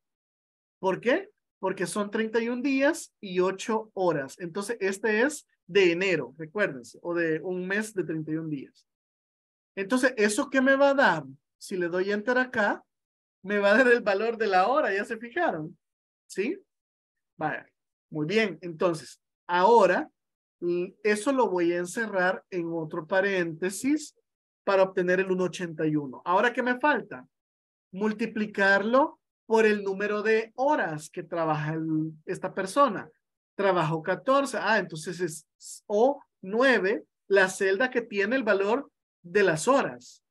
[SPEAKER 1] ¿Por qué? Porque son 31 días y 8 horas. Entonces, este es de enero, recuérdense, o de un mes de 31 días. Entonces, ¿eso qué me va a dar? Si le doy enter acá, me va a dar el valor de la hora, ¿ya se fijaron? ¿Sí? Vaya, muy bien. Entonces, ahora, eso lo voy a encerrar en otro paréntesis para obtener el 1.81. Ahora, ¿qué me falta? Multiplicarlo por el número de horas que trabaja esta persona. Trabajó 14. Ah, entonces es O 9, la celda que tiene el valor de las horas.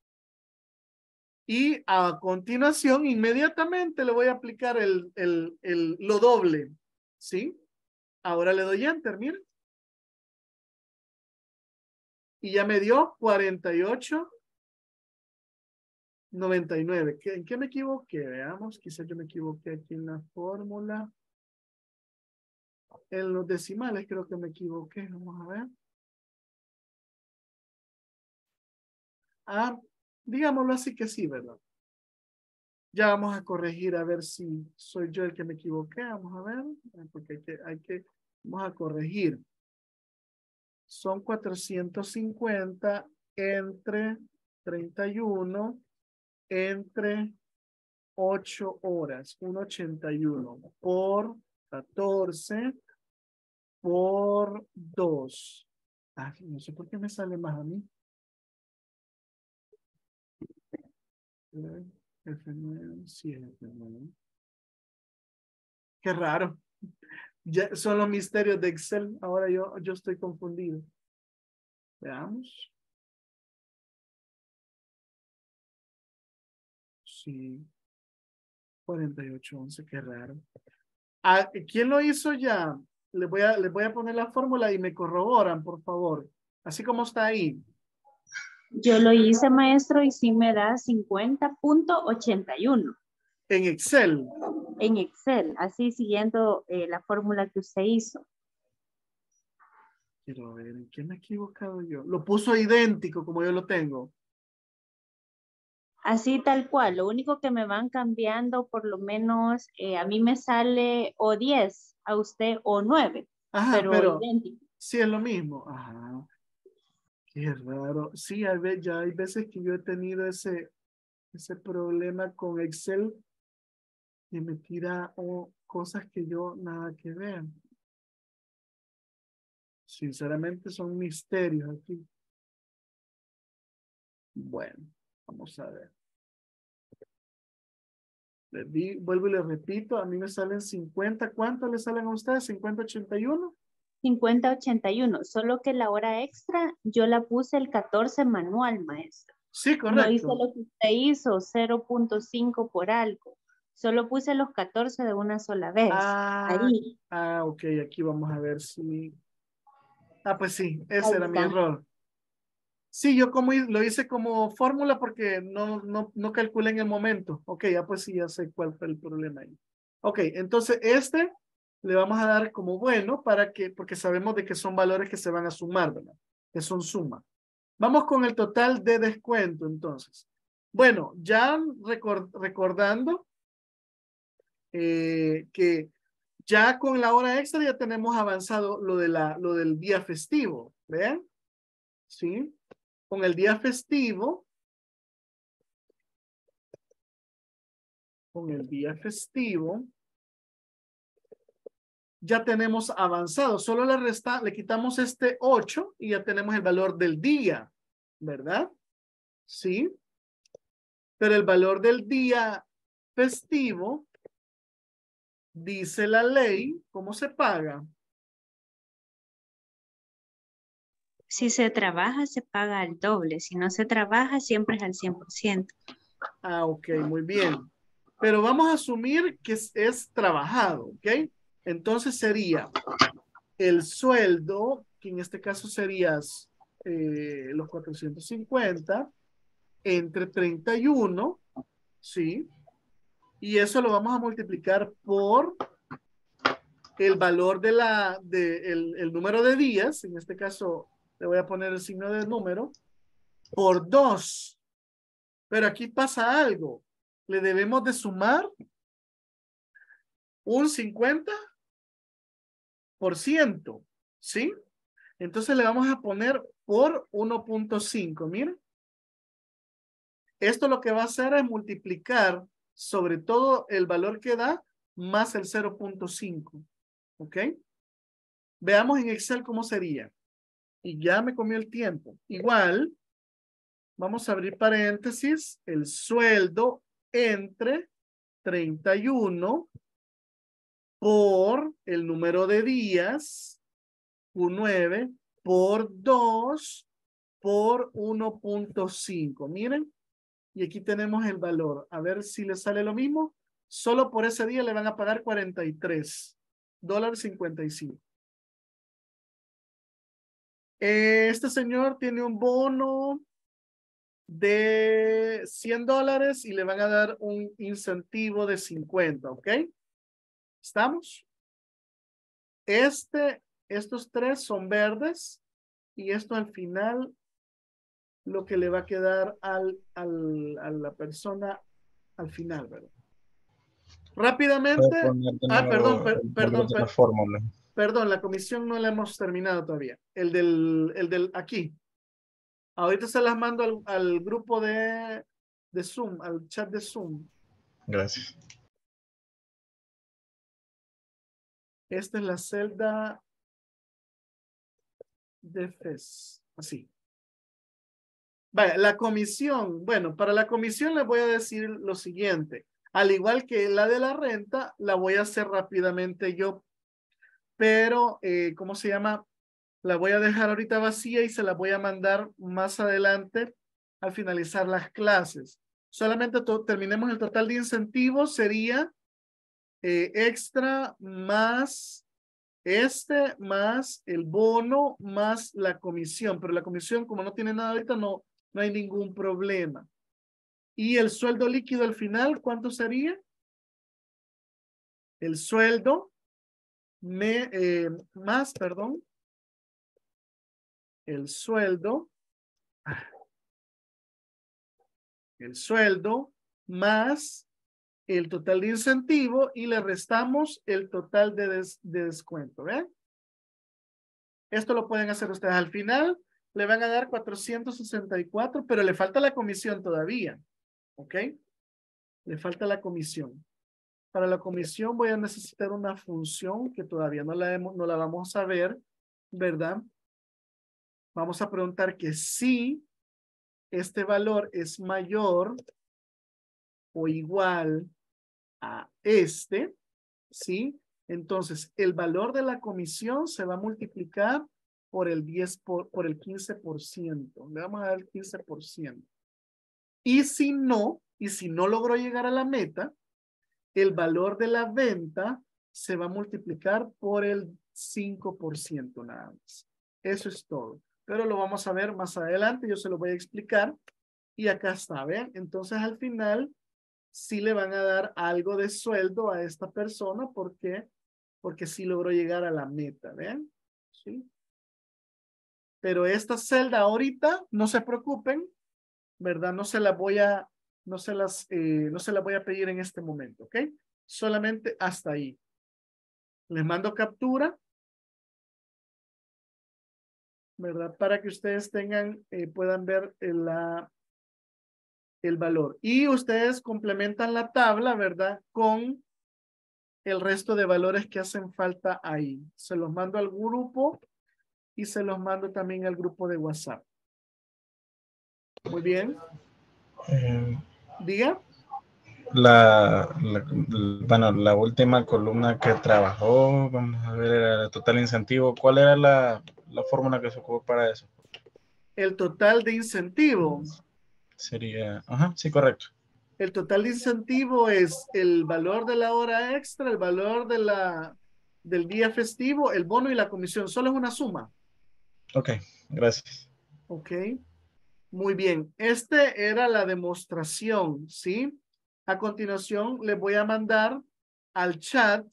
[SPEAKER 1] Y a continuación, inmediatamente le voy a aplicar el, el, el, lo doble. ¿Sí? Ahora le doy enter, miren. Y ya me dio 48 99. ¿En qué me equivoqué? Veamos, quizá yo me equivoqué aquí en la fórmula. En los decimales creo que me equivoqué. Vamos a ver. Ah, digámoslo así que sí, ¿verdad? Ya vamos a corregir a ver si soy yo el que me equivoqué. Vamos a ver, porque hay que, hay que vamos a corregir. Son 450 entre 31 entre 8 horas, 1.81 por 14 por 2. Ah, no sé por qué me sale más a mí. F9, 7, Qué raro. Son los misterios de Excel. Ahora yo, yo estoy confundido. Veamos. Sí. 4811, qué raro. Ah, ¿Quién lo hizo ya? Les voy, a, les voy a poner la fórmula y me corroboran, por favor. Así como está ahí.
[SPEAKER 7] Yo lo hice, maestro, y sí me da 50.81.
[SPEAKER 1] En Excel.
[SPEAKER 7] En Excel, así siguiendo eh, la fórmula que usted hizo.
[SPEAKER 1] Quiero ver, ¿en qué me he equivocado yo? Lo puso idéntico como yo lo tengo.
[SPEAKER 7] Así tal cual, lo único que me van cambiando, por lo menos eh, a mí me sale o 10, a usted o 9,
[SPEAKER 1] Ajá,
[SPEAKER 7] pero, idéntico.
[SPEAKER 1] Sí, es lo mismo. Ajá. Qué raro. Sí, hay, ya hay veces que yo he tenido ese, ese problema con Excel que me tira cosas que yo nada que ver. Sinceramente son misterios aquí. Bueno. Vamos a ver. vuelvo y le repito, a mí me salen 50. ¿Cuánto le salen a ustedes? ¿5081?
[SPEAKER 7] 5081, solo que la hora extra yo la puse el 14 manual, maestro.
[SPEAKER 1] Sí, correcto.
[SPEAKER 7] No hice lo que usted hizo, 0.5 por algo. Solo puse los 14 de una sola vez.
[SPEAKER 1] Ah,
[SPEAKER 7] Ahí.
[SPEAKER 1] ah ok, aquí vamos a ver si... Ah, pues sí, ese era mi error. Sí, yo como lo hice como fórmula porque no, no, no calculé en el momento. Ok, ya pues sí, ya sé cuál fue el problema ahí. Ok, entonces este le vamos a dar como bueno para que, porque sabemos de que son valores que se van a sumar, ¿verdad? Que son suma. Vamos con el total de descuento, entonces. Bueno, ya recordando eh, que ya con la hora extra ya tenemos avanzado lo, de la, lo del día festivo, ¿vean? ¿Sí? con el día festivo, con el día festivo, ya tenemos avanzado. Solo le resta, le quitamos este 8 y ya tenemos el valor del día, ¿verdad? Sí. Pero el valor del día festivo, dice la ley, ¿cómo se paga?
[SPEAKER 7] Si se trabaja, se paga al doble. Si no se trabaja, siempre es al 100%.
[SPEAKER 1] Ah, ok, muy bien. Pero vamos a asumir que es, trabajado, ¿ok? Entonces sería el sueldo, que en este caso sería eh, los 450 entre 31, ¿sí? Y eso lo vamos a multiplicar por el valor de la, de el, el número de días, en este caso le voy a poner el signo de número, por 2. Pero aquí pasa algo. Le debemos de sumar un 50 por ciento, ¿sí? Entonces le vamos a poner por 1.5, miren. Esto lo que va a hacer es multiplicar sobre todo el valor que da más el 0.5, ¿ok? Veamos en Excel cómo sería. Y ya me comió el tiempo. Igual, vamos a abrir paréntesis, el sueldo entre 31 por el número de días, Q9, por 2 por 1.5. Miren, y aquí tenemos el valor. A ver si le sale lo mismo. Solo por ese día le van a pagar 43 dólares 55. Este señor tiene un bono de 100 dólares y le van a dar un incentivo de 50, ¿ok? ¿Estamos? Este, estos tres son verdes y esto al final lo que le va a quedar al, al, a la persona al final, ¿verdad? Rápidamente. Ah, perdón, perdón, perdón. Perdón, la comisión no la hemos terminado todavía. El del, el del aquí. Ahorita se las mando al, al grupo de, de Zoom, al chat de Zoom.
[SPEAKER 6] Gracias.
[SPEAKER 1] Esta es la celda de FES. Así. Vaya, la comisión. Bueno, para la comisión les voy a decir lo siguiente. Al igual que la de la renta, la voy a hacer rápidamente yo. Pero, eh, ¿cómo se llama? La voy a dejar ahorita vacía y se la voy a mandar más adelante al finalizar las clases. Solamente terminemos el total de incentivos. Sería eh, extra más este, más el bono, más la comisión. Pero la comisión, como no tiene nada ahorita, no, no hay ningún problema. ¿Y el sueldo líquido al final cuánto sería? El sueldo me, eh, más, perdón, el sueldo, el sueldo más el total de incentivo y le restamos el total de, de descuento. ¿ven? Esto lo pueden hacer ustedes al final le van a dar 464, pero le falta la comisión todavía. ¿Ok? Le falta la comisión. Para la comisión voy a necesitar una función que todavía no la vamos a ver, ¿verdad? Vamos a preguntar que si este valor es mayor o igual a este, ¿sí? Entonces, el valor de la comisión se va a multiplicar por el 10, por, por el 15%. Le vamos a dar el 15%. Y si no, y si no logró llegar a la meta, el valor de la venta se va a multiplicar por el 5% nada más. Eso es todo. Pero lo vamos a ver más adelante, yo se lo voy a explicar. Y acá está, ¿ven? Entonces al final sí le van a dar algo de sueldo a esta persona porque porque sí logró llegar a la meta, ¿ven? ¿Sí? Pero esta celda ahorita, no se preocupen, ¿verdad? No se la voy a, no se las, eh, no se la voy a pedir en este momento, ¿ok? Solamente hasta ahí. Les mando captura, ¿verdad? Para que ustedes tengan, eh, puedan ver el, la, el valor. Y ustedes complementan la tabla, ¿verdad? Con el resto de valores que hacen falta ahí. Se los mando al grupo y se los mando también al grupo de WhatsApp. Muy bien.
[SPEAKER 6] Eh,
[SPEAKER 1] Diga.
[SPEAKER 6] La, bueno, la última columna que trabajó, vamos a ver, era el total incentivo. ¿Cuál era la, la fórmula que se ocupó para eso?
[SPEAKER 1] El total de incentivo.
[SPEAKER 6] Sería, ajá, sí, correcto.
[SPEAKER 1] El total de incentivo es el valor de la hora extra, el valor de la, del día festivo, el bono y la comisión. Solo es una suma.
[SPEAKER 6] Ok, gracias.
[SPEAKER 1] Ok. Muy bien. Este era la demostración, ¿sí? A continuación, les voy a mandar al chat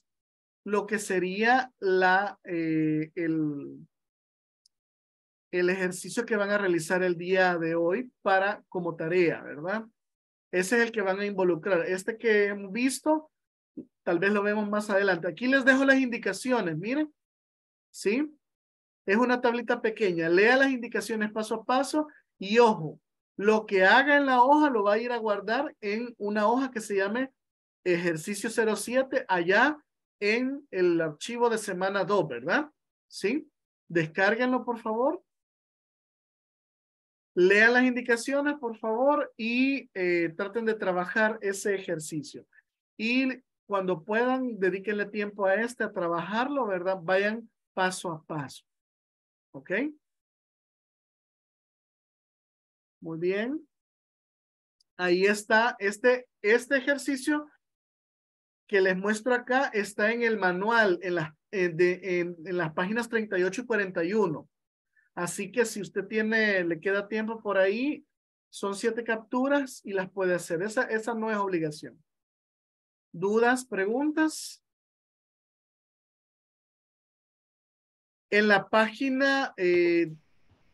[SPEAKER 1] lo que sería la, eh, el, el ejercicio que van a realizar el día de hoy para como tarea, ¿verdad? Ese es el que van a involucrar. Este que hemos visto, tal vez lo vemos más adelante. Aquí les dejo las indicaciones, miren. ¿Sí? Es una tablita pequeña. Lea las indicaciones paso a paso y ojo, lo que haga en la hoja lo va a ir a guardar en una hoja que se llame ejercicio 07 allá en el archivo de semana 2, ¿verdad? ¿Sí? Descárguenlo, por favor. Lean las indicaciones, por favor, y eh, traten de trabajar ese ejercicio. Y cuando puedan, dedíquenle tiempo a este, a trabajarlo, ¿verdad? Vayan paso a paso. ¿Ok? Muy bien. Ahí está. Este, este ejercicio que les muestro acá está en el manual, en, la, en, las páginas 38 y 41. Así que si usted tiene, le queda tiempo por ahí, son siete capturas y las puede hacer. Esa, esa no es obligación. ¿Dudas, preguntas? En la página, eh,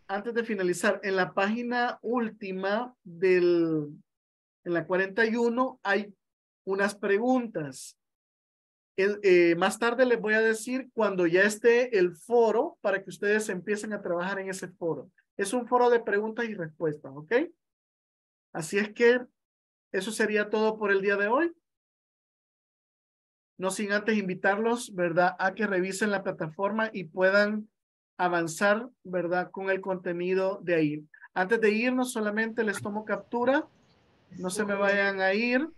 [SPEAKER 1] antes de finalizar, en la página última del, en la 41 hay unas preguntas. Eh, más tarde les voy a decir cuando ya esté el foro para que ustedes empiecen a trabajar en ese foro. Es un foro de preguntas y respuestas, ¿ok? Así es que eso sería todo por el día de hoy. No sin antes invitarlos, ¿verdad? A que revisen la plataforma y puedan avanzar, ¿verdad? Con el contenido de ahí. Antes de irnos, solamente les tomo captura. No se me vayan a ir.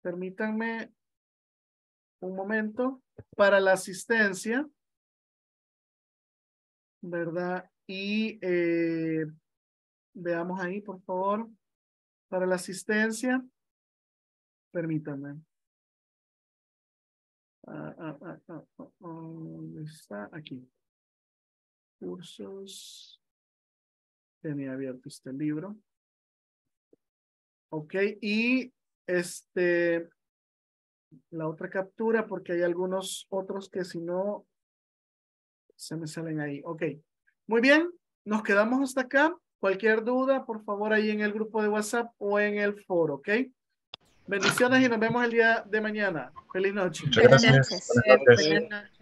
[SPEAKER 1] Permítanme un momento para la asistencia, ¿verdad? Y eh, veamos ahí, por favor, para la asistencia. Permítanme. Ah, ah, ah, ¿Dónde está? Aquí. Cursos. Tenía abierto este libro. Ok, y este, la otra captura porque hay algunos otros que si no, se me salen ahí. Ok, muy bien, nos quedamos hasta acá. Cualquier duda, por favor, ahí en el grupo de WhatsApp o en el foro, ¿ok? Bendiciones y nos vemos el día de mañana. Feliz noche.
[SPEAKER 6] Muchas gracias.
[SPEAKER 2] Buenas noches.